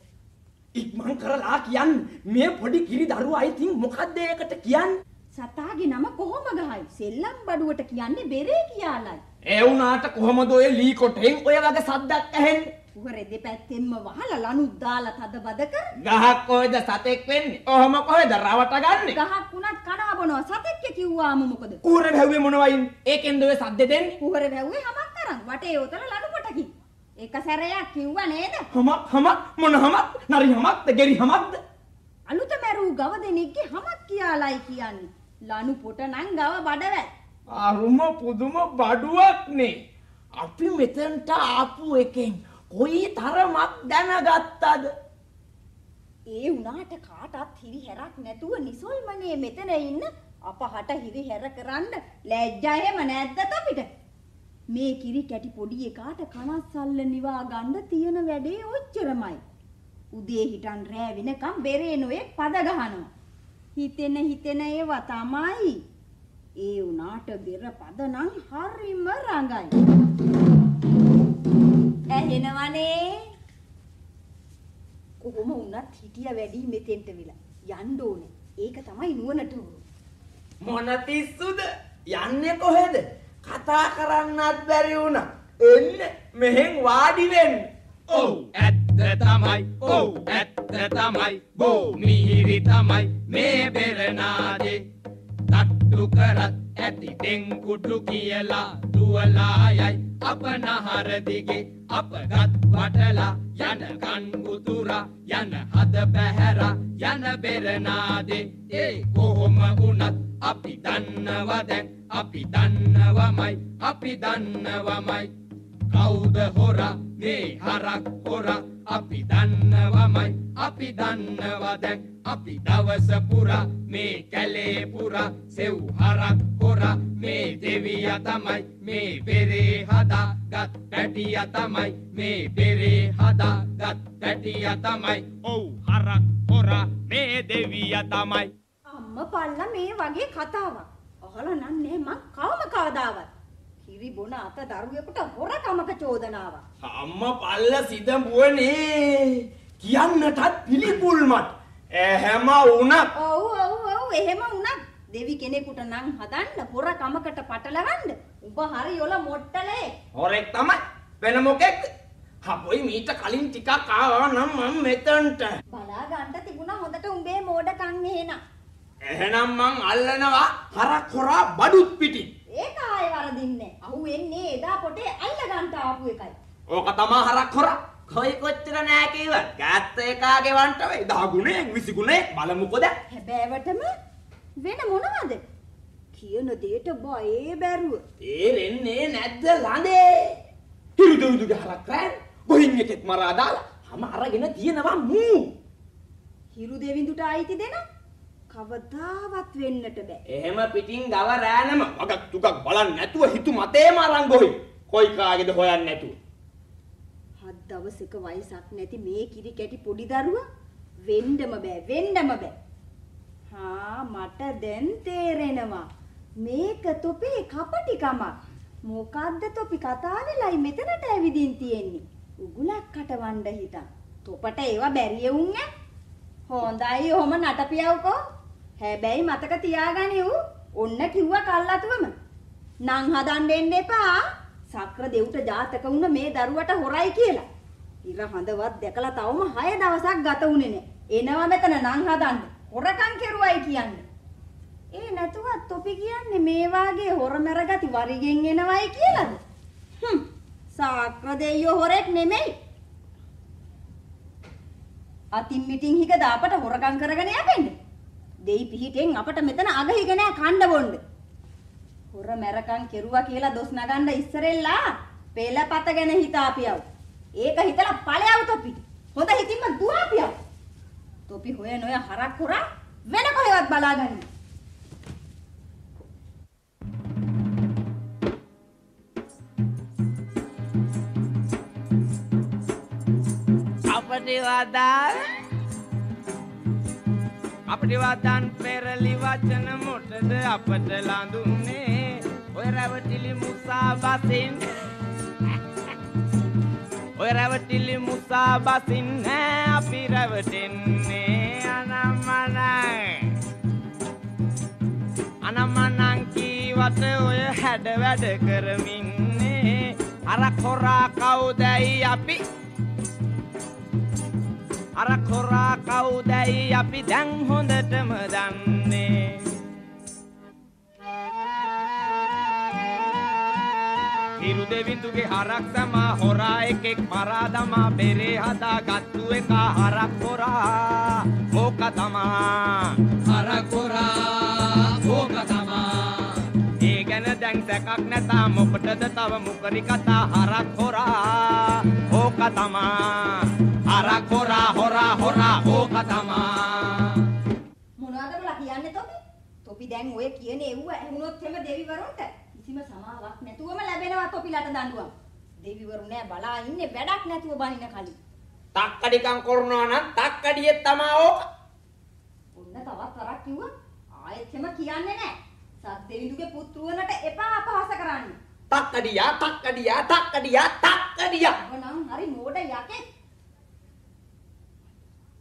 D: ඉක්මන් කරලා කියන්න මේ පොඩි කිරි දරුවා ඉතින් මොකක්ද ඒකට කියන්නේ?
E: සතාගේ නම කොහොම ගහයි? සෙල්ලම් බඩුවට කියන්නේ බෙරේ කියලායි.
D: ඒ වුණාට කොහොමද ඔය ලී කොටෙන් ඔය වගේ සද්දක් ඇහෙන්නේ?
E: උහරේ දෙපැත්තෙන්ම වහලා ලනු දාලා තද බද කර.
D: ගහක් කොහෙද සතෙක් වෙන්නේ? ඔහොම කොහෙද රවට ගන්නෙ?
E: ගහක් උනත් කනවා බොනවා සතෙක් කිව්වාම මොකද?
D: උහරේ වැව්වේ මොනවයින්? ඒකෙන්ද ඔය සද්ද දෙන්නේ?
E: උහරේ වැව්වේ හැමක් කරන් වටේ උතල ලනු කොටකින්. එක සැරයක් කිව්වා නේද?
D: හමක් හමක් මොන හමක්? නරි හමක්ද ගෙරි හමක්ද?
E: අලුත මැරූ ගව දෙනෙක්ගේ හමක් කියාලයි කියන්නේ. ලනු පොට නම් ගව බඩවැල්.
D: අරුම පුදුම බඩුවක් නේ. අපි මෙතනට ආපු එකෙන් කොයි තරමක් දැනගත්තද?
E: ඒ වුණාට කාටත් හිරි හැරක් නැතුව නිසල්මනේ මෙතන ඉන්න අපහට හිරි හැර කරන්න ලැජ්ජා එහෙම නැද්ද අපිට? මේ කිරි කැටි පොඩි එකාට කනස්සල්ල නිවා ගන්න තියෙන වැඩේ ඔච්චරමයි. උදේ හිටන් රෑ වෙනකම් බෙරේ නොයෙක් පද ගහනවා. හිතෙන හිතෙන ඒවා තමයි. ඒ උනාට බෙර පද නම් හරිම රඟයි. ඇහෙනවනේ. කොහොම වුණත් හිටිය වැඩි මෙතෙන්ට වෙලා යන්න ඕනේ. ඒක තමයි නුවණට
D: මොන පිස්සුද? යන්නේ කොහෙද? කතා කරන්නත් බැරි වුණා. එන්න මෙහෙන් වාඩි වෙන්න.
B: ඔව් ඇත්ත තමයි. ඔව් ඇත්ත තමයි. බෝ මිහිරි තමයි මේ පෙරනාදේ. තට්ටු කරත් ඇති දෙංකුඩු කියලා දුවලායයි අප නහර දිගේ අපගත් වටලා යන කන් උතුරා යන හද පැහැරා යන බෙරනාදේ ඒ කොහොම වුණත් අපි දන්නවා දැන් අපි දන්නවමයි අපි දන්නවමයි. කවුද හොරා? මේ හරක් හොරා. අපි දන්නවමයි අපි දන්නවා දැන්. අපි දවස පුරා මේ කැලේ පුරා. සෙව් හරක් හොරා. මේ දෙවිය තමයි මේ බෙරේ හදාගත් පැටිය තමයි. මේ බෙරේ හදාගත් පැටිය තමයි. ඔව් හරක් හොරා. මේ දෙවිය තමයි.
E: අම්ම පල්ලා මේ වගේ කතාවක්. අහලා නන්නේ මං කවම කවදාවත්. කිරි බොන අත දරුවෙකුට හොරකමක චෝදනාවක්.
D: අම්ම පල්ල සිදඹුවනේ කියන්නටත් පිළිකුල්මත් එහෙම වුණත්
E: ඔව් ඔව් ඔව් එහෙම වුණත් දෙවි කෙනෙකුට නම් හදන්න හොරකමකට පටලවන්න. උඹ හරි යොල මොට්ටලේ.
D: හොරෙක් තමයි වෙන මොකෙක්ද හපොයි මීට කලින් ටිකක් ආවා නම් මම මෙතන්ට
E: බලා ගන්න තිබුණා හොඳට උඹේ මෝඩකම් එහෙනම්.
D: එහෙනම් මං අල්ලනවා හරක් හොරා බඩුත් පිටින්
E: ඒක ආයේ වරදින්නේ. අහු වෙන්නේ එදා පොටේ අල්ල ගන්න ආපු එකයි.
D: ඕක තමා හරක් හොරා කොයි කොච්චර නෑ කිව්වත් ගත්ත එකාගේ වන්ට වෙයි 10 ගුණේ 20 ගුණේ බලමුකෝ දැන්
E: හැබෑවටම වෙන මොනවද? කියන දෙයට බයේ බැරුව.
D: තේරෙන්නේ නැද්ද ළඳේ හිරු දෙවිදුගේ හරක් රෑන් ගොහින් එකෙක් මරා දාලා හැම අරගෙන තියෙනවා මූ
E: හිරු දෙවිඳුට අයිති දෙන කවදාවත් වෙන්නට බෑ.
D: එහෙම පිටින් ගව රෑනම වගක් තුගක් බලන්න නැතුව හිතු මතේම අරන් ගොහි කොයි කාගේද හොයන්න නැතුව
E: හත් දවසක වයසක් නැති මේ කිරි කැටි පොඩි දරුවා වෙන්නම බෑ වෙන්නම බෑ. හා මට දැන් තේරෙනවා. මේක තොපේ කපටිකමක්. මොකද්ද තොපි කතා වෙලයි මෙතනට ඇවිදින් තියෙන්නේ. උගුලක් කටවණ්ඩ හිතන්. තොපට ඒවා බැරිය උන් ඈ. හොඳයි ඔහොම නටපියවකෝ. හැබැයි මතක තියාගනිව්. ඔන්න කිව්වා කල්ලාතුවම. නං හදන්න දෙන්න එපා. සක්‍ර දෙව්ට ජාතක වුණ මේ දරුවට හොරයි කියලා. ඉර හඳවත් දැකලා තවම 6 දවසක් ගත වුණේ නෑ. එනවා මෙතන නං හදන්න. හොරකම් කෙරුවයි කියන්නේ. ඒ නැතුවත් තොපි කියන්නේ මේ වාගේ හොර මැරගති වරිගෙන් එනවයි කියලාද? හ්ම්. සක්‍ර දෙයියෝ හොරෙක් නෙමෙයි. අතින් මිටින් හික දාපට හොරකම් කරගෙන යපෙන්න. දෙයි පිහිටෙන් අපට මෙතන අගහිග නෑ කණ්ඩ බොන්න. හොර මැරකම් කෙරුවා කියලා දොස් නගන්න ඉස්සරෙල්ලා පෙළපත ගැන හිතාපියව. ඒක හිතලා ඵලයව තොපි. හොඳ හිතින්ම දුවාපියව. තොපි හොයන ඔය හරක් හොරා වෙන කොහෙවත් බලාගන්න.
B: අපට වදාල් අපට වදන් පෙරලි වචන මොටද අපට ලඳුන්නේ ඔය රැවටිලි මුසා බසින්. ඔය රැවටිලි මුසා බසින් නෑ අපි රැවටෙන්නේ අනම්මනයි අනම්මනං කීවට ඔය හැඩ වැඩ කරමින්නේ. අර කොරා කවුදැයි අපි අර කොරා කවුදැයි අපි දැන් හොඳටම දන්නේ. හිරු දෙවිඳුගේ හරක් සමා හොරා එකෙක් මරා දමා බෙරේ හදා ගත්තු එක හරක් හොරා ඕක තමා. හරක් හොරා ඕක තමා. ඒ ගැන දැන් සැකක් නැතා මොකටද තව මුකරි කතා. හරක් හොරා ඕක තමා හරක් හොරා හොරා හොරා ඕක තමා
E: මොනවද බලා කියන්නේ තොපි? තොපි දැන් ඔය කියන එව්ව ඇහුනොත් එම දෙවිවරුන්ට කිසිම සමාවක් නැතුවම ලැබෙනවා තොපිලට දඬුවම්. දෙවිවරු නෑ බලා ඉන්නේ වැඩක් නැතුව බනින කලින්.
D: තක්කඩිකම් කරනවා නම් තක්කඩියෙත් තමා ඕක
E: ඔන්න තවත් වරක් කිව්වා ආයෙත් එම කියන්නේ නෑ. සත් දෙවිඳුගේ පුත්රුවනට එපා අපහාස කරන්න.
D: තක්කඩියා තක්කඩියා තක්කඩියා තක්කඩියා
E: ඔබ නම් හරි මෝඩ යකෙක්.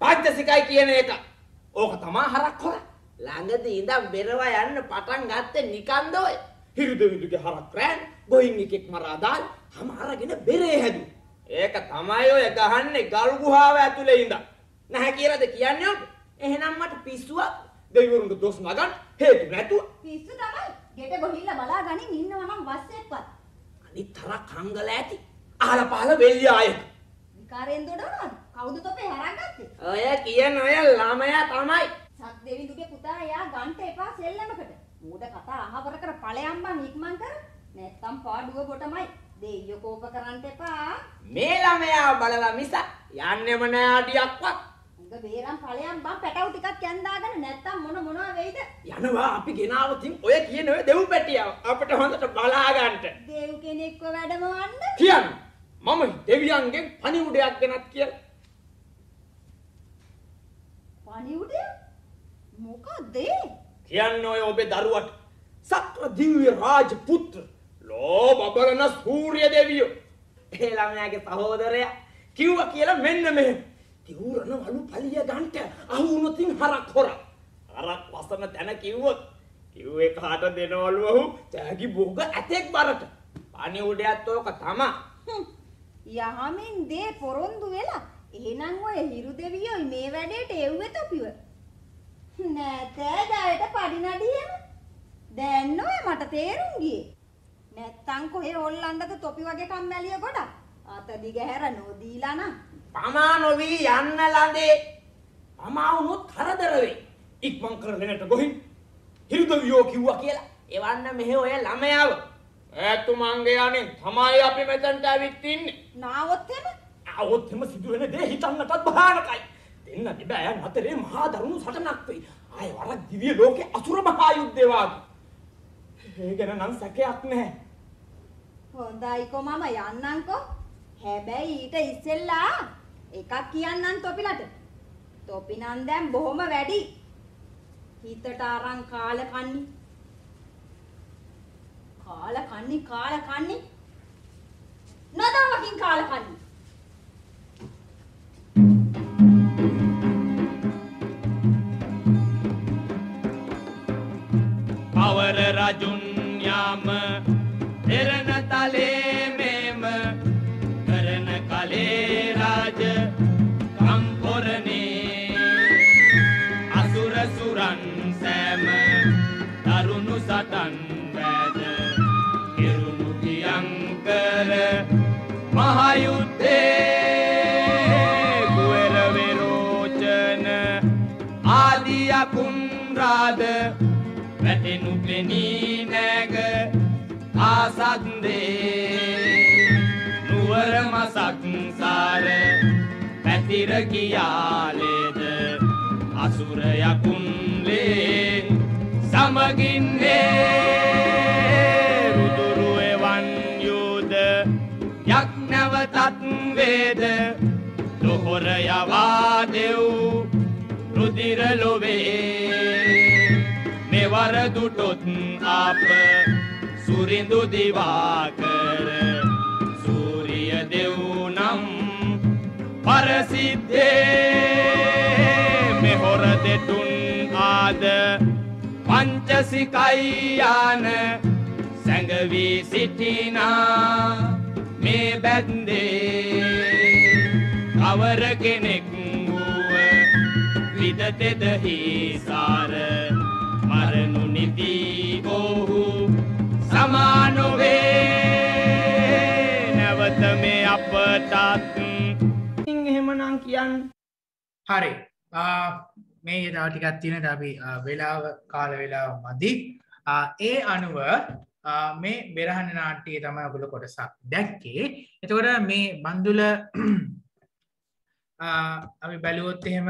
D: පංචසිකයි කියන එක ඕක තමා හරක් හොර ළඟදී ඉඳන් බෙරවා යන්න පටන් ගත්තේ නිකන්ද ඔය හිරු දෙවිදුගේ හරක් රෑන් ගොයින් එකෙක් මරා දාල් හැම අරගෙන බෙරේ හැදු ඒක තමයි ඔය ගහන්නේ ගල් ගුහාව ඇතුලේ ඉඳන් නැහැ කියලාද කියන්නේ ඔබ එහෙනම් මට පිස්සුවක් දෙවිවරුන්ට දොස් නගන්න හේතු නැතුව
E: පිස්සු තමයි. ගෙට ගොහිල්ලා බලා ගනින් ඉන්නවා නම් වස්සෙක්වත්.
D: අනිත් තරක් කංගල ඇති. අහල පහල වෙල්ලි ආයෙත්.
E: විකාරයෙන් දොඩවනවද? කවුද තොපේ හැරගත්තේ?
D: ඔය කියන ඔය ළමයා තමයි.
E: සත් දෙවිඳුගේ පුතා එයා ගන්ට එපා සෙල්ලමකට. මූඩ කතා අහවර කර ඵලයන් බං ඉක්මන් කර. නැත්තම් පාඩුව කොටමයි. දෙයියෝ කෝප කරන්න එපා.
D: මේ ළමයා බලලා මිස යන්නෙම නෑ අඩියක්වත්.
E: උඟ බේරම් ඵලයන් බං පැටවු ටිකක් කැන්දාගෙන නැත්තම් මොන මොනවා වෙයිද?
D: යනවා අපි ගෙනාවතින් ඔය කියන ඔය දෙව් පැටියව අපිට හොඳට බලා ගන්නට.
E: දේව් කෙනෙක්ව වැඩමවන්න.
D: කියන්න. මම දෙවියන්ගෙන් පණිවුඩයක් ගෙනත් කියලා.
E: පණිවුඩය? මොකද්ද ඒ?
D: කියන්න ඔය ඔබේ දරුවට සත්ව දිව්‍ය රාජ පුත්‍ර ලෝ බබලන සූර්ය දෙවියෝ. ඒ ළමයාගේ සහෝදරයා කිව්වා කියලා මෙන්න මෙහෙම. තිවුරන වලු පලිය ගන්ට අහු වුණොතින් හරක් හොර. හරක් වසන තැන කිව්වොත් කිව්වේ කාට දෙනවලු ඔහු තෑගි බෝග ඇතෙක් බරට. පණිවුඩයත් ඕක තමා.
E: හ්ම්. යහමින් දේ පොරොන්දු වෙලා එහෙනම් ඔය හිරු දෙවියෝයි මේ වැඩේට එව්වේ තොපිව. නැතෑ ජයට පඩිනඩියම. දැන් ඔය මට තේරුම් ගියේ. නැත්තම් කොහේ හොල්ලන්නද තොපි වගේ කම්මැලිය ගොඩක්. අත දිග හැර නොදීලා නම්.
D: පමා නොවී යන්න ලඳේ. පමා වුණොත් කරදර වෙයි. ඉක්මන් කරගෙනට ගොහින්. හිරුදවියෝ කිව්වා කියලා. එවන්න මෙහෙ ඔය ළමයාව. ඈතුමන්ගේ යන්නේ තමයි අපි මෙතනට ඇවිත් ඉන්නේ.
E: නාවොත් එම
D: આવොත් එම සිදුවෙන දේ හිතන්නටත් භයානකයි. දෙන්න දෙබෑ අතරේ මහා දරුණු සටනක් වෙයි. ආය වරක් දිව්‍ය ලෝකේ අසුර මහා යුද්ධේ වාගේ. ඒ ගැන නම් සැකයක් නැහැ.
E: හොඳයිකෝ මම යන්නම්කෝ. හැබැයි ඊට ඉස්සෙල්ලා එකක් කියන්නම් තොපිලට. තොපි නම් දැන් බොහොම වැඩි. හිතට අරන් කාල කන්නි. කාල කන්නි කාල කන්නි. නදාවකින් කාල කන්නි.
B: කවර රජුන් යාම දෙරණ තලේ මෙම කරන කලේ රාජ කම්පොරනේ. අසුර සුරන් සෑම දරුණු සටන් වැද කෙරුණු පියංකර මහයුත්තේ කුවර විරෝචන ආදියකුන් රාද වැටෙනු පෙනී නැග ආසත්දේ නුවර මසක් සාර පැතිර කියාලේද අසුරයකුන්ලේ සමගින්නේ. රුදුරු එවන් යුද යක් නැවතත් වේද? දොහොර යවා දෙව් රුදිර ලොවේ. මෙවර දුටොත් අප සුරිඳු දිවාකර සූරිය දෙව්නම් පරසිද්ධේ මෙහොර දෙටුන් ආද පංචසිකයියාන සැඟවී සිටිනා මේ බැන්දේ කවර කෙනෙක් වුව විදතෙදහි සාර මරණු නිදී ඔහු සමානොවේ. නැවත මේ අපටත්.
D: එහෙමනම් කියන්න.
C: හරි. ආ, මේ රා ටිකක් තියෙන අපි ආ, වෙලාව කාල වෙලාව මදි. ආ, ඒ අනුව ආ, මේ බෙරහණ නාට්‍යයේ තමයි ඔගොල්ලෝ කොටසක් දැක්කේ. එතකොට මේ බන්දුල ආ, අපි බැලුවොත් එහෙම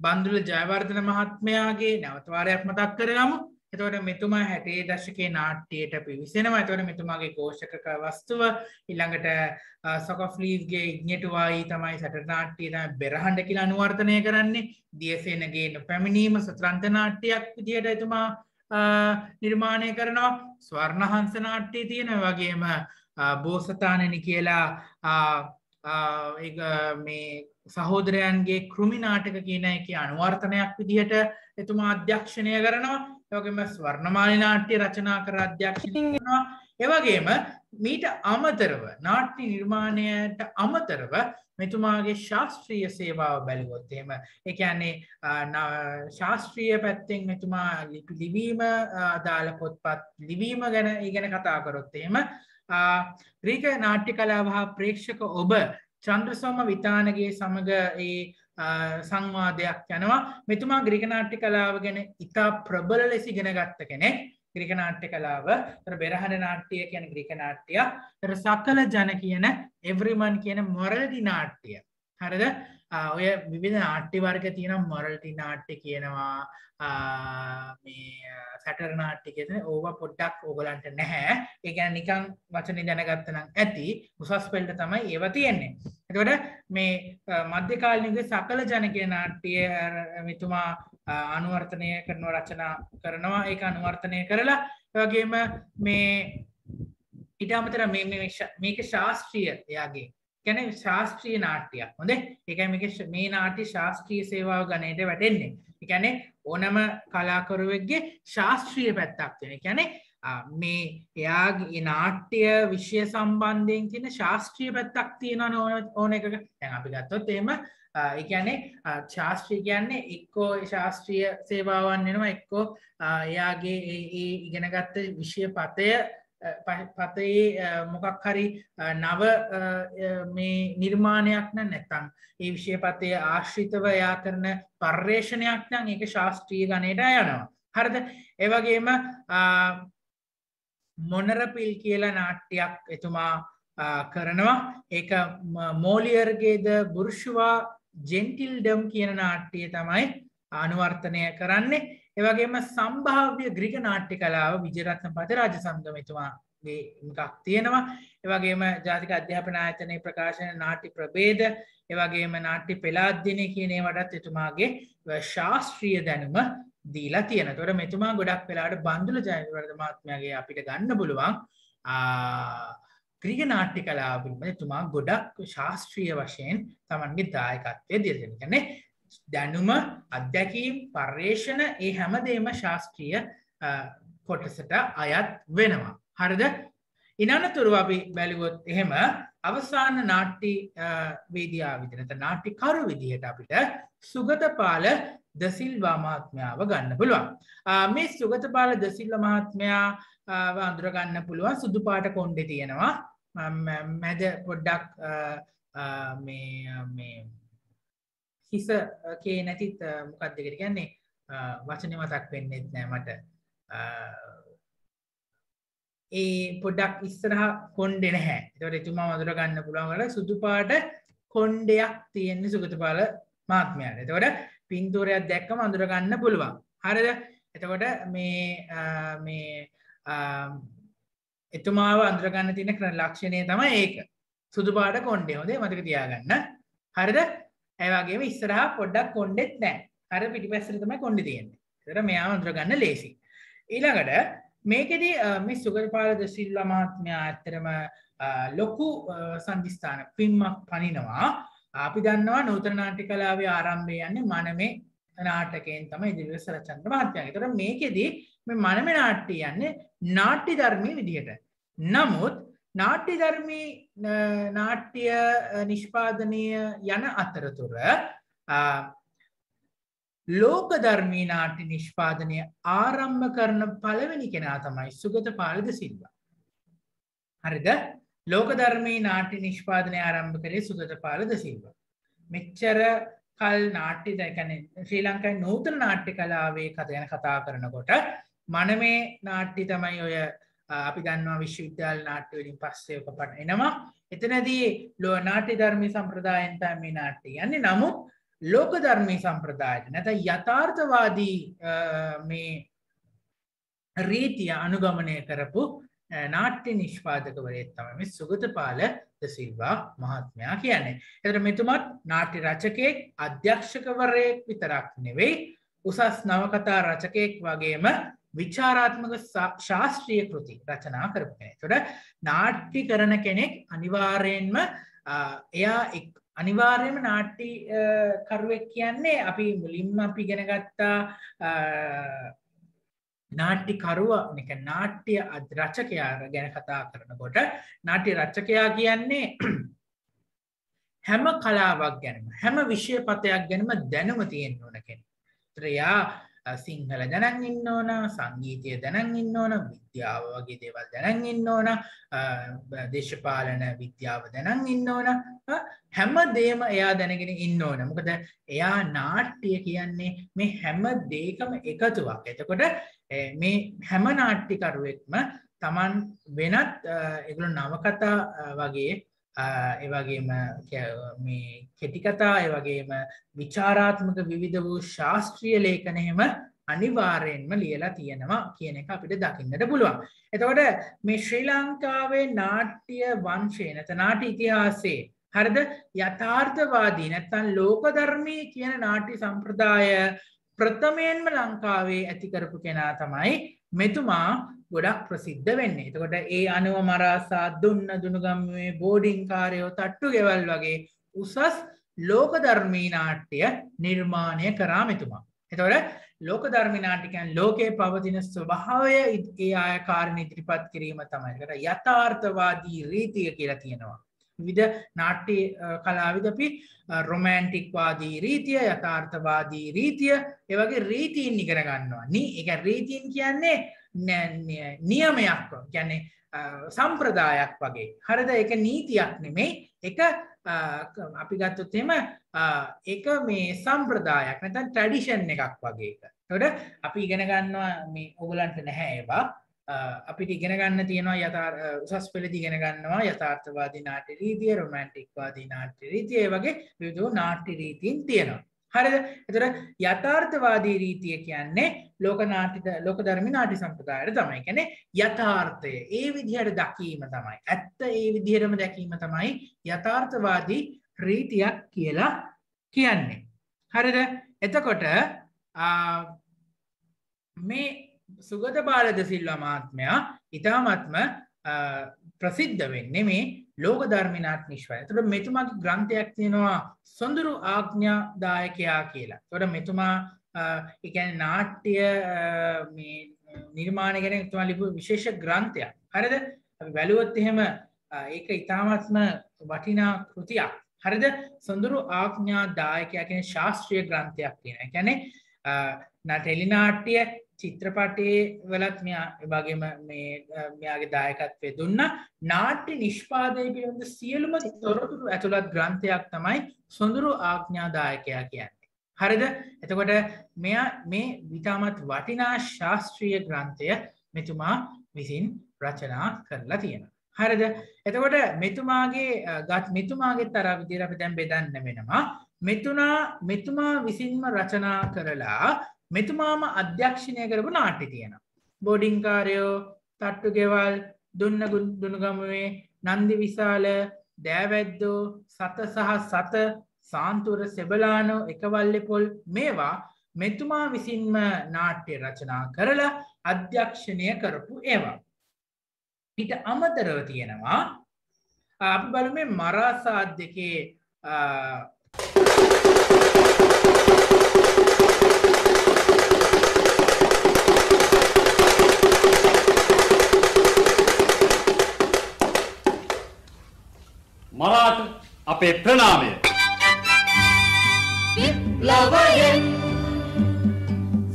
C: බන්දුල ජයවර්ධන මහත්මයාගේ නැවතවාරයක් මතක් කරගමු. එතවට මෙතුමා හැටේ දශකේ නාට්‍යයට පිවිසෙනවා එතවට මෙතුමාගේ කෝෂක වස්තුව ඉල්ළඟට සොකෆ්ලීස්ගේ ඉග්නටවායි තමයි සටනාට්‍යය බෙරහන්ඩ කියලා අනුවර්තනය කරන්නේ. දියසේනගේ පැමිණීම සත්‍රන්ත නාට්‍යයක් විදියට එතුමා ආ, නිර්මාණය කරනවා. ස්වර්ණහන්ස නාට්‍යය තියෙන වගේම ආ, බෝසතානනි කියලා ආ, ආ, ඒක මේ සහෝදරයන්ගේ කෘමි නාටක කියන එක අනුවර්තනයක් විදිහට එතුමා අධ්‍යක්ෂණය කරනවා. යෝගම ස්වර්ණමාලි නාට්‍ය රචනා කර අධ්‍යක්ෂණය කරනවා. එවගේම මීට අමතරව නාට්‍ය නිර්මාණයට අමතරව මෙතුමාගේ ශාස්ත්‍රීය සේවාව බැලුවොත් එහෙම. ඒ කියන්නේ ශාස්ත්‍රීය පැත්තෙන් මෙතුමා ලිපි ලිවීම අදාළ පොත්පත් ලිවීම ගැන ඉගෙන කතා කරොත් එහෙම ග්‍රීක නාට්‍ය කලාව හා ප්‍රේක්ෂක ඔබ චන්ද්‍රසෝම විතානගේ සමඟ ඒ සංවාදයක් යනවා. මෙතුමා ග්‍රික නාට්‍ය කලාව ගැන ඉතා ප්‍රබල ලෙස ඉගෙන ගත්ත කෙනෙක්. ග්‍රික නාට්‍ය කලාව. තර බෙරහණ නාට්‍යය කියන ග්‍රික නාට්‍යය තර සකල ජන කියන එවරිමන් කියන මොරල්ටි නාට්‍යය හරද? ආ, ඔය විවිධ නාට්‍ය වර්ග තියෙන මොරල්ටි නාට්‍ය කියනවා. ආ, මේ සැටර් නාට්‍ය කියන ඕව පොඩ්ඩක් ඕගලන්ට නැහැ. ඒ ගැන නිකං වචන දැනගත්තනම් ඇති. උසස් පෙල්ට තමයි ඒව තියෙන්නේ. එතකොට මේ අ, මධ්‍යකාලනික සකල ජනකය නාට්‍යය අර මෙතුමා අ, අනුවර්තනය කරනවා රචනා කරනවා. ඒ අනුවර්තනය කරලා ඒ වගේම මේ ඉට අමතර මේ මේ ශ- මේක ශාස්ත්‍රීය එයාගේ ගැන ශාස්ත්‍රීය නාට්‍යයක්. හොඳ? එකයි මේක ශ- මේ නාට්‍ය ශාස්ත්‍රීය සේවාව ගණයට වැටෙන්නේ. එකැනේ ඕනම කලාකරුවෙක්ගේ ශාස්ත්‍රීය පැත්තක් තියෙන එකැනේ මේ එයාගේ ඒ නාට්‍ය විෂය සම්බන්ධයෙන් තියෙන ශාස්ත්‍රීය පැත්තක් තියෙන ඕන ඕන එකක. දැන් අපි ගත්තොත් එහෙම එකනේ ශාස්ත්‍රීය කියන්නේ එක්කෝ ඒ ශාස්ත්‍රීය සේවාවන් වෙනවා එක්කෝ ආ, එයාගේ ඒ ඒ ඉගෙනගත්ත විෂය පතය පතයේ මොකක් හරි අ, නව අ, අ, මේ නිර්මාණයක් නම් නැත්තං ඒ විෂය පතය ආශ්‍රිතව යා කරන පර්යේෂණයක් නම් ඒක ශාස්ත්‍රීය ගණයට යනවා. හරද? ඒවගේම මොනරපිල් කියලා නාට්‍යයක් එතුමා අ, කරනවා. ඒක ම- මෝලියර්ගේද බුර්ෂවා ජෙන්ටිල්ඩම් කියන නාට්‍යය තමයි අනුවර්තනය කරන්නේ. එවගේම සම්භාව්‍ය ග්‍රික නාට්‍ය කලාව විජරත්න පත රාජ සම්ගමතුමාගේ එකක් තියෙනවා. එවගේම ජාතික අධ්‍යාපන ආයතනය ප්‍රකාශන නාට්‍ය ප්‍රබේද එවගේම නාට්‍ය පෙලාද්දිනය කියනේ වටත් එතුමාගේ ශාස්ත්‍රීය දැනුම දීලා තියෙන තොර මෙතුමා ගොඩක් වෙලාට බන්දුල ජයවර්ධ මාත්මයාගේ අපිට ගන්න පුළුවන් ක්‍රික නාට්‍ය කලාවිම තුමා ගොඩක් ශාස්ත්‍රීය වශයෙන් තමන්ගේ දායකත්වය දියගෙන කන්නේ දැනුම අත්දැකීම් පර්යේෂණ ඒ හැමදේම ශාස්ත්‍රීය අ, කොටසට අයත් වෙනවා. හරිද ඉනනතුරු අපි බැලිවොත් එහෙම අවසාන නාට්ටි වේදයා විදිනත නාට්ටි කරු විදිහට අපිට සුගතපාල දසිල්වා මහත්මයාව ගන්න පුළුවන්. ආ, මේ සුගතපාල දසිල්ල මහත්මයා අඳුරගන්න පුළුවන් සුදු පාට කොන්්ඩෙ තියෙනවා මම මැද පොඩ්ඩක් අ, අ, මේ අ, මේ හිස කේ නැතිත් මොකක් දෙකට කියන්නේ අ, වචන මතක් වෙන්නෙත් නෑ මට. අ, ඒ පොඩක් ඉස්සරහ කොන්්ඩෙ නැහැ. තොට එතුමා මදුර ගන්න පුළුවන්කට සුදුපාට කොන්්ඩයක් තියෙන්නේ සුගතපාල මාත්මයාට. එතකොට පින්තූරයක් දැක්කම අඳුර ගන්න පුළුවන්. හරිද? එතකොට මේ අ, මේ අ, එතුමාව අන්ද්‍රගන්න තින කරන ලක්ෂණය තමයි ඒක. සුදුපාට කොන්්ඩේ හොදේ මතක තියාගන්න. හරිද? ඇවගේ ඉස්සරහ පොඩ්ඩක් කොන්්ඩෙත් නෑ හර පිටි පැස්සරතම කොන්ඩි තියෙන්නේ තර මෙයා අන්ද්‍රගන්න ලේසි ඊළඟට මේකෙද මේ සුගරපාල දසිල්ල මහත්මයා ඇත්තරම අ, ලොකු අ, සංධිස්ථාන පින්මක් පනිනවා අපි දන්නවා නූතන නාට්‍ය කලාවේ ආරම්භය යන්නේ මනමේ නාටකයෙන් තමයි ඉදිරිවසර චන්ද්‍ර මහත්මයා. තොර මේකෙදී මේ මනමේ නාට්‍ය යන්නේ නාට්‍ය ධර්මී විදිහට. නමුත් නාට්‍ය ධර්මී අ, නාට්‍ය අ, නිෂ්පාදනය යන අතරතුර අ, ලෝක ධර්මී නාට්‍ය නිෂ්පාදනය ආරම්භ කරන පළවෙනි කෙනා තමයි සුගත පාලද සිල්වා. හරිද ලෝක ධර්මී නාට්‍ය නිෂ්පාදනය ආරම්භ කරේ සුගත පාලද සිල්වා. මෙච්චර කල් නාට්‍ය දැකන ශ්‍රී ලංකායි නූතන නාට්‍ය කලාවේ කතයන කතා කරනකොට මනමේ නාට්‍ය තමයි ඔය අ, අපි දන්නවා විශ්වවිද්‍යාල නාට්‍යවලින් පස්සේක පට එනවා එතනදී ලෝ නාට්‍ය ධර්මී සම්ප්‍රදායන් තමයි නාට්‍ය යන්නේ නමුත් ලෝක ධර්මී සම්ප්‍රදායට නැත යථාර්ථවාදී අ, මේ රීතිය අනුගමනය කරපු අ, නාට්‍ය නිෂ්පාදකවරයෙක් තමයි මේ සුගතපාල ද සිල්වා මහත්මයා කියන්නේ. එතට මෙතුමත් නාට්‍ය රචකයෙක් අධ්‍යක්ෂකවරයෙක් විතරක් නෙවෙයි උසස් නවකතා රචකයෙක් වගේම විචාරාත්මක ශා- ශාස්ත්‍රීය කෘති රචනා කරපු කෙනෙක්. එතකොට නාට්‍ය කරන කෙනෙක් අනිවාර්යෙන්ම අ, එයා එක්- අනිවාර්යම නාට්‍ය අ, කරුවෙක් කියන්නේ අපි මුලින්ම අපි ඉගෙන ගත්තා අ, නාට්‍ය කරුවා එක නාට්‍ය අධ්- රචකයා ගැන කතා කරනකොට නාට්‍ය රචකයා කියන්නේ හැම කලාවක් ගැනම හැම විෂයපතයක් ගැනම දැනුම තියෙන්න ඕන කෙනෙක්. ඒතර එයා අ, සිංහල දැනන් ඉන්න ඕන, සංගීතය දැනන් ඉන්න ඕන, විද්‍යාව වගේ දේවල් දැනන් ඉන්න ඕන, අ, බ- දේශපාලන විද්‍යාව දැනන් ඉන්න ඕන. අ, හැම දේම එයා දැනගෙන ඉන්න ඕන. මොකද එයා නාට්‍ය කියන්නේ මේ හැම දෙයකම එකතුවක්. එතකොට ඒ මේ හැම නාට්‍යකරුවෙක්ම තමන් වෙනත් එගුල නවකතා අ, වගේ අ, ඒ වගේම කැ- මේ කෙටිකතා ඒ වගේම විචාරාත්මක විවිධ වූ ශාස්ත්‍රීය ලේඛනහෙම අනිවාර්යෙන්ම ලියලා තියෙනවා කියන එක අපිට දකින්නට පුළුවන්. එතකොට මේ ශ්‍රී ලංකාවේ නාට්‍ය වංශය නැත නාට්‍ය ඉතිහාසයේ හරිද යථාර්ථවාදී නැත්තන් ලෝකධර්මී කියන නාට්‍ය සම්ප්‍රදාය ප්‍රථමයෙන්ම ලංකාවේ ඇති කරපු කෙනා තමයි මෙතුමා ගොඩක් ප්‍රසිද්ධ වෙන්නේ. එතකොට ඒ අනුව මරාසා දුන්න දුනුගම්මේ බෝඩිං කාරයෝ තට්ටු ගෙවල් වගේ උසස් ලෝකධර්මී නාට්‍ය නිර්මාණය කරා මෙතුමා. එතකොට ලෝක ධර්මිනාටිකයන් ලෝකයේ පවතින ස්වභාවය ඉ- ඒ ආය කාරණ ඉදිරිපත් කිරීම තමයිකට යථාර්ථවාදී රීතිය කියලා තියෙනවා. විධ නාට්‍ය කලාවිද අපි රොමෑන්ටික්වාදී රීතිය යථාර්ථවාදී රීතිය ඒවගේ රීතීන් ඉගෙන ගන්නවා නී එක රීතීන් කියන්නේ නෑ- නෑ- නියමයක් ගැන්නේ සම්ප්‍රදායක් වගේ. හරිද? එක නීතියක් නෙමෙයි. එක අ, ක- අපි ගත්තොත්තෙම එක මේ සම්ප්‍රදායක් නැතන් ට්‍රඩිෂන් එකක් වගේ එක. තොට අපි ඉගෙන ගන්නවා මේ ඔගලන්ට නැහැ ඒවා. අ, අපිට ඉගෙන ගන්න තියෙනවා යථාර් උසස් පෙළදි ඉගෙන ගන්නවා යථාර්ථවාදී නාට්‍ය රීතිය රොමන්ටික්වාදී නාට්‍ය රීතිය වගේ විවිධ වූ නාට්‍ය රීතීන් තියෙනවා. හරිද? එතර යථාර්ථවාදී රීතිය කියන්නේ ලෝක නාටිත ලෝක ධර්මි නාටි සම්ප්‍රදායට තමයි. කැනෙ යථාර්ථය. ඒ විදිහට දකීම තමයි. ඇත්ත ඒ විදිහටම දැකීම තමයි යථාර්ථවාදී රීතියක් කියලා කියන්නේ. හරිද? එතකොට ආ, මේ සුගත බාලද සිල්වා මාත්මයා ඉතාමත්ම අ, ප්‍රසිද්ධ වෙන්නේ මේ ලෝක ධර්මිනාත් නිශ්වය තුට මෙතුමාගේ ග්‍රන්ථයක් තියෙනවා සොඳුරු ආඥාදායකයා කියලා. තොට මෙතුමා එකන නාට්‍ය අ, මේ නිර්මාණ ගැන තුමා ලිපු විශේෂ ග්‍රන්ථයක්. හරිද? අපි වැලුවොත් එහෙම අ, ඒක ඉතාමත්ම වටිනා කෘතියක්. හරිද? සොඳුරු ආඥාදායකයා කියන ශාස්ත්‍රීය ග්‍රන්ථයක් තියෙන ගැනේ ටෙලිනාට්‍ය චිත්‍රපටයේ වලත් මෙයා වගේම මේ අ, මෙයාගේ දායකත්වය දුන්න නාට්‍ය නිෂ්පාදය පිළිබඳ සියලුම තොරතුරු ඇතුළත් ග්‍රන්ථයක් තමයි සොඳුරු ආඥාදායකයා කියන්නේ. හරිද එතකොට මෙයා මේ විතාමත් වටිනා ශාස්ත්‍රීය ග්‍රන්ථය මෙතුමා විසින් රචනා කරලා තියෙන. හරිද එතකොට මෙතුමාගේ අ, ගත් මෙතුමාගේ තර විදිර අපි දැන් බෙදන්න වෙනවා මෙතුනා මෙතුමා විසින්ම රචනා කරලා මෙතුමාම අධ්‍යක්ෂණය කරපු නාට්‍ය තියෙන. බෝඩිංකාරයෝ තට්ටු ගෙවල් දුන්න දුනුගමුවේ නන්දි විශාල දෑවැද්දෝ සත සහ සත සාන්තුර සෙබලානෝ එකවල්ලෙ පොල් මේවා මෙතුමා විසින්ම නාට්‍ය රචනා කරලා අධ්‍යක්ෂණය කරපු ඒවා. ඊට අමතරව තියෙනවා අපි බලු මේ මරාසාත් දෙකේ
F: මරාට අපේ ප්‍රණාමය.
A: විප්ලවයෙන්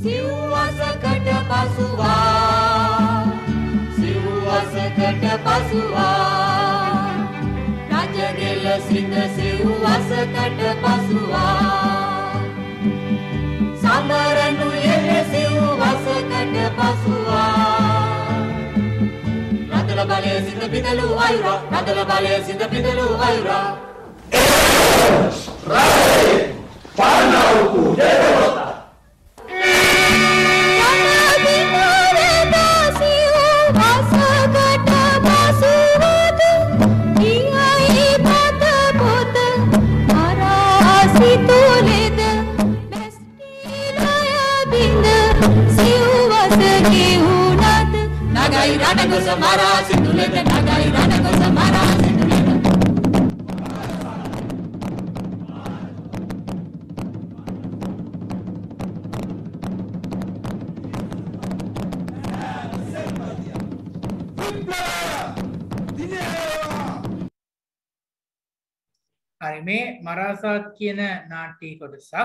A: සිව්වසකට පසුවා. සිව්වසකට පසුවා. රජගෙල සිට සිව්වසකට පසුවා. සමරනු යෙල සිව්වසකට පසුවා. the a ballets in the Piddaloo, Ira. Rattle a ballets in the Piddaloo, Ira. Right! Final නගයි රණගොස මරා සිදුලෙද නගයි රණගොස මරා සිදුලෙද
C: හරි හරි මේ මරාසාත් කියන නාට්‍යී කොටසක්.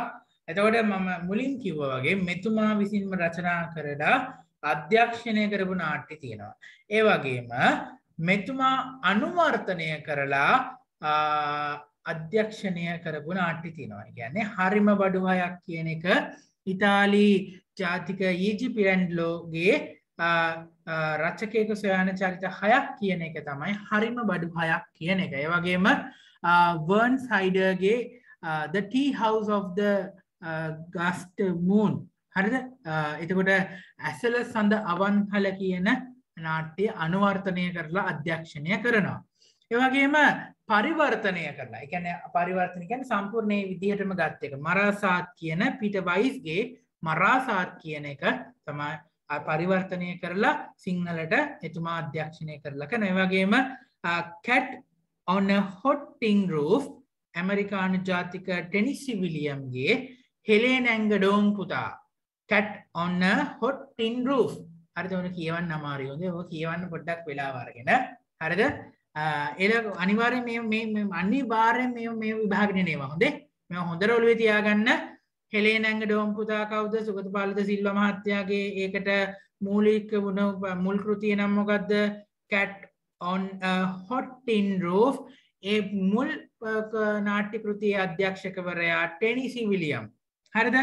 C: එතකොට මම මුලින් කිව්ව වගේ මෙතුමා විසින්ම රචනා කරලා අධ්‍යක්ෂණය කරපු නාට්‍ය තියෙනවා. ඒ වගේම මෙතුමා අනුවර්තනය කරලා ආ, අධ්‍යක්ෂණය කරපු නාට්‍ය තියෙනවා. කියන්නේ හරිම බඩුහයක් කියන එක ඉතාලී ජාතික ඊජිපිරන්ඩ්ලෝගේ රච්චකයක සොයාන චරිත හයක් කියන එක තමයි හරිම බඩු හයක් කියන එක. ඒ වගේම වර්න් සයිඩර්ගේ the tea house of the ගස්ට මූන් හරිද? ආ, එතකොට ඇසල සඳ අවන්හල කියන නාට්‍ය අනුවර්තනය කරලා අධ්‍යක්ෂණය කරනවා. ඒවගේම පරිවර්තනය කරලා එකන පරිවර්තනකැන සම්පූර්ණය විදිහටම ගත්ත එක. මරාසාත් කියන පිට වයිස්ගේ මරාසාත් කියන එක තමයි අ පරිවර්තනය කරලා සිංහලට එතුමා අධ්‍යක්ෂණය කරලක නැවගේම කැට් ඔන්න හොට්ටිං රූෆ් ඇමරිකානු ජාතික ටෙනිසි විලියම්ගේ හෙලේ නැංග ඩෝන් පුතා. කැට් ඔන්න හොට්ටින් රූෆ් හරිත ඕන කියවන්න අමාරියෝද ඕ කියවන්න පොඩ්ඩක් වෙලාවාරගෙන හරිද? එල අනිවාරය මේ අනි බාරය මේ මේ විභාගෙන නේවා හොඳේ. මෙ හොඳර ඔළුවේ තියාගන්න. හෙලේ නැංග ඩෝම් පුතා කවුද? සුගත පාලද සිල්ව මහත්තයාගේ ඒකට මූලික වුණ මුල් කෘතිය නම්මොකක්ද කැට් ඔන් හොට්ටින් රෝෆ් ඒ මුල් නාට්‍ය කෘතිය අධ්‍යක්ෂකවරයා ටෙනිසි විලියම්. හරිද?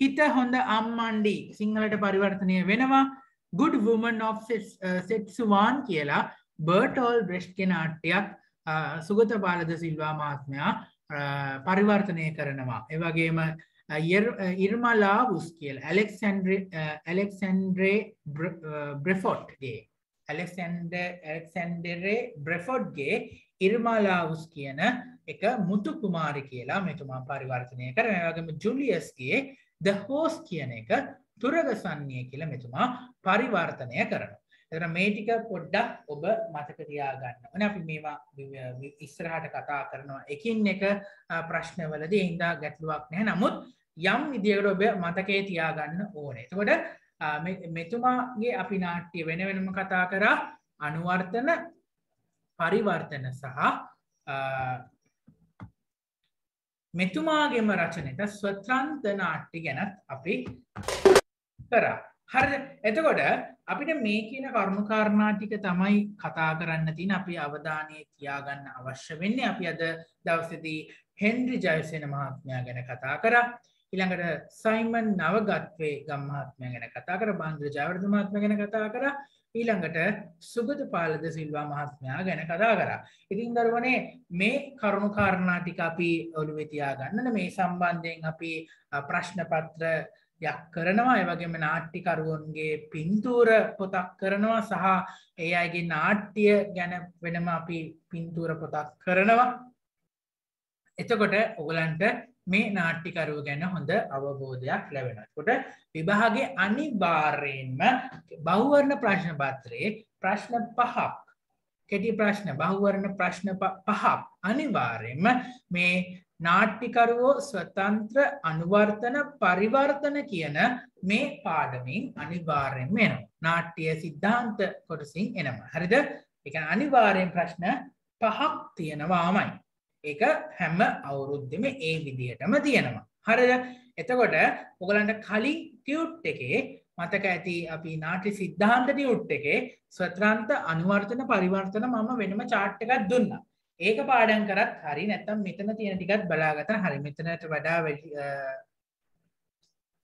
C: හිත හොඳ අම්මන්ඩි සිංහලට පරිවර්තනය වෙනවා. Good woman of Setzuan uh, කියලා බර්ටෝල් බ්‍රෙෂ්ක නාට්‍යයක් සුගත පාලද සිල්වා මහත්මයා uh, පරිවර්තනය කරනවා. එවගේම ඉර්මලා වුස් කියල් ඇලෙක්සන්ඩ්‍රේ බ්‍රෙෆොට්ගේ ඇලෙක්සන්ඩරේ බ්‍රෙෆොඩ්ගේ ඉර්මාලාවුස් කියන එක මුතු කුමාරි කියලා මෙතුමා පරිවර්තනය කර වගේම ජුලියස්ගේ ද හෝස් කියන එක තුරගසන්නේ කියල මෙතුමා පරිවර්තනය කරන. එතන මේටික පොඩ්ඩක් ඔබ මතක තියාගන්න ඕන. අපි මේවා ඉස්සරහට කතා කරනවා එකින් එක ප්‍රශ්නවලද එහින්දා ගැටලුවක් නැහැ. නමුත් යම් විදිකට ඔබ මතකේ තියාගන්න ඕන. එතකොට මෙතුමාගේ අපි නාට්‍ය වෙන වෙනම කතා කරා. අනුවර්තන පරිවර්තන සහ මෙතුමාගේම රචනයට ස්වත්‍රන්ත නාට්‍ය ගැනත් අපි කරා. හරි එතකොට අපිට මේ කියන කරුණුකාරණාටික තමයි කතා කරන්න තින අපි අවධානය තියාගන්න අවශ්‍ය වෙන්නේ. අපි අද දවසදී හෙන්ඩි ජයසන මහත්මයා ගැන කතා කර. ඉළඟට සයිමන් නවගත්වේ ගම්මහත්මය ගැන කතා කර. බන්ද්‍ර ජවර්ධ මහත්ම ගැන කතා කර. ඊළඟට සුගත පාලද සිල්වා මහත්මයා ගැන කතා කර. ඉතින් දරුවනේ මේ කරුණු කාරණාටික අපි ඔළු වෙතියා ගන්නන මේ සම්බන්ධයෙන් අපි ප්‍රශ්නපත්‍ර යක් කරනවා. එවගේම නාට්ටිකරුවන්ගේ පින්තූර පොතක් කරනවා සහ ඒ අයගේ නාට්‍ය ගැන වෙනම අපි පින්තූර පොතක් කරනවා. එතකොට ඔගලන්ට මේ නාට්ටිකරුව ගැන හොඳ අවබෝධයක් ලැබෙනකොට විභාගේ අනිවාර්යෙන්ම බහුවරණ ප්‍රශ්න පත්‍රයේ ප්‍රශ්න පහක් කෙටි ප්‍රශ්න බහුවරණ ප්‍රශ්න පහක් අනිවාර්යෙන්ම මේ නාට්ටිකරුවෝ ස්වතන්ත්‍ර අනුවර්තන පරිවර්තන කියන මේ පාඩමින් අනිවාර්යෙන් වෙන නාට්‍යය සිද්ධාන්ත කොටසින් එනම හරිද? එක අනිවාර්යෙන් ප්‍රශ්න පහක් තියෙනවාමයි. ඒක හැම අවුරුද්ධම ඒ විදිහටම තියෙනවා. හරිද? එතකොට ඔගලන්ට කලින් ටියුට් එකේ මතක ඇති අපි නාටි සිද්ධාන්ත ටියුට් එකේ ස්වත්‍රන්ත අනුවර්තන පරිවර්තන මම වෙනම චාට් එකක් දුන්නා. ඒක පාඩන් කරත් හරි නැත්තම් මෙතන තියෙන ටිකත් බලාගත හරි. මෙතනට වඩා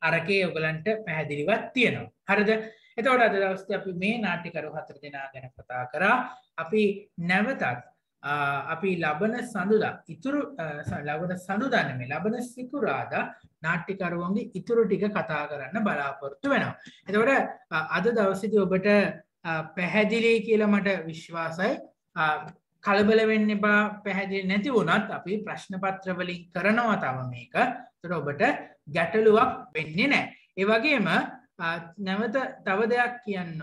C: අරකේ ඔගලන්ට පැහැදිලිවත් තියෙනවා. හරිද? එතවට අද දවස්ත අපි මේ නාටිකරු හතර දෙනා ගැන කතා කරා. අපි නැවතත් අපි ලබන සඳුදා ඉතුරු ලබන සඳුදානමේ ලබන සිකුරාද නාට්ටිකරුවන්ගේ ඉතුරු ටික කතා කරන්න බලාපොරොත්තු වෙනවා. එතකොට අද දවසිති ඔබට පැහැදිලි කියල මට විශ්වාසයි කලබල වෙන්න එපා පැහැදිලි නැති වුණත් අපි ප්‍රශ්නපත්‍රවලින් කරනවා තව මේක තොර ඔබට ගැටලුවක් වෙන්නේ නෑ. ඒවගේම නැවත තව දෙයක් කියන්න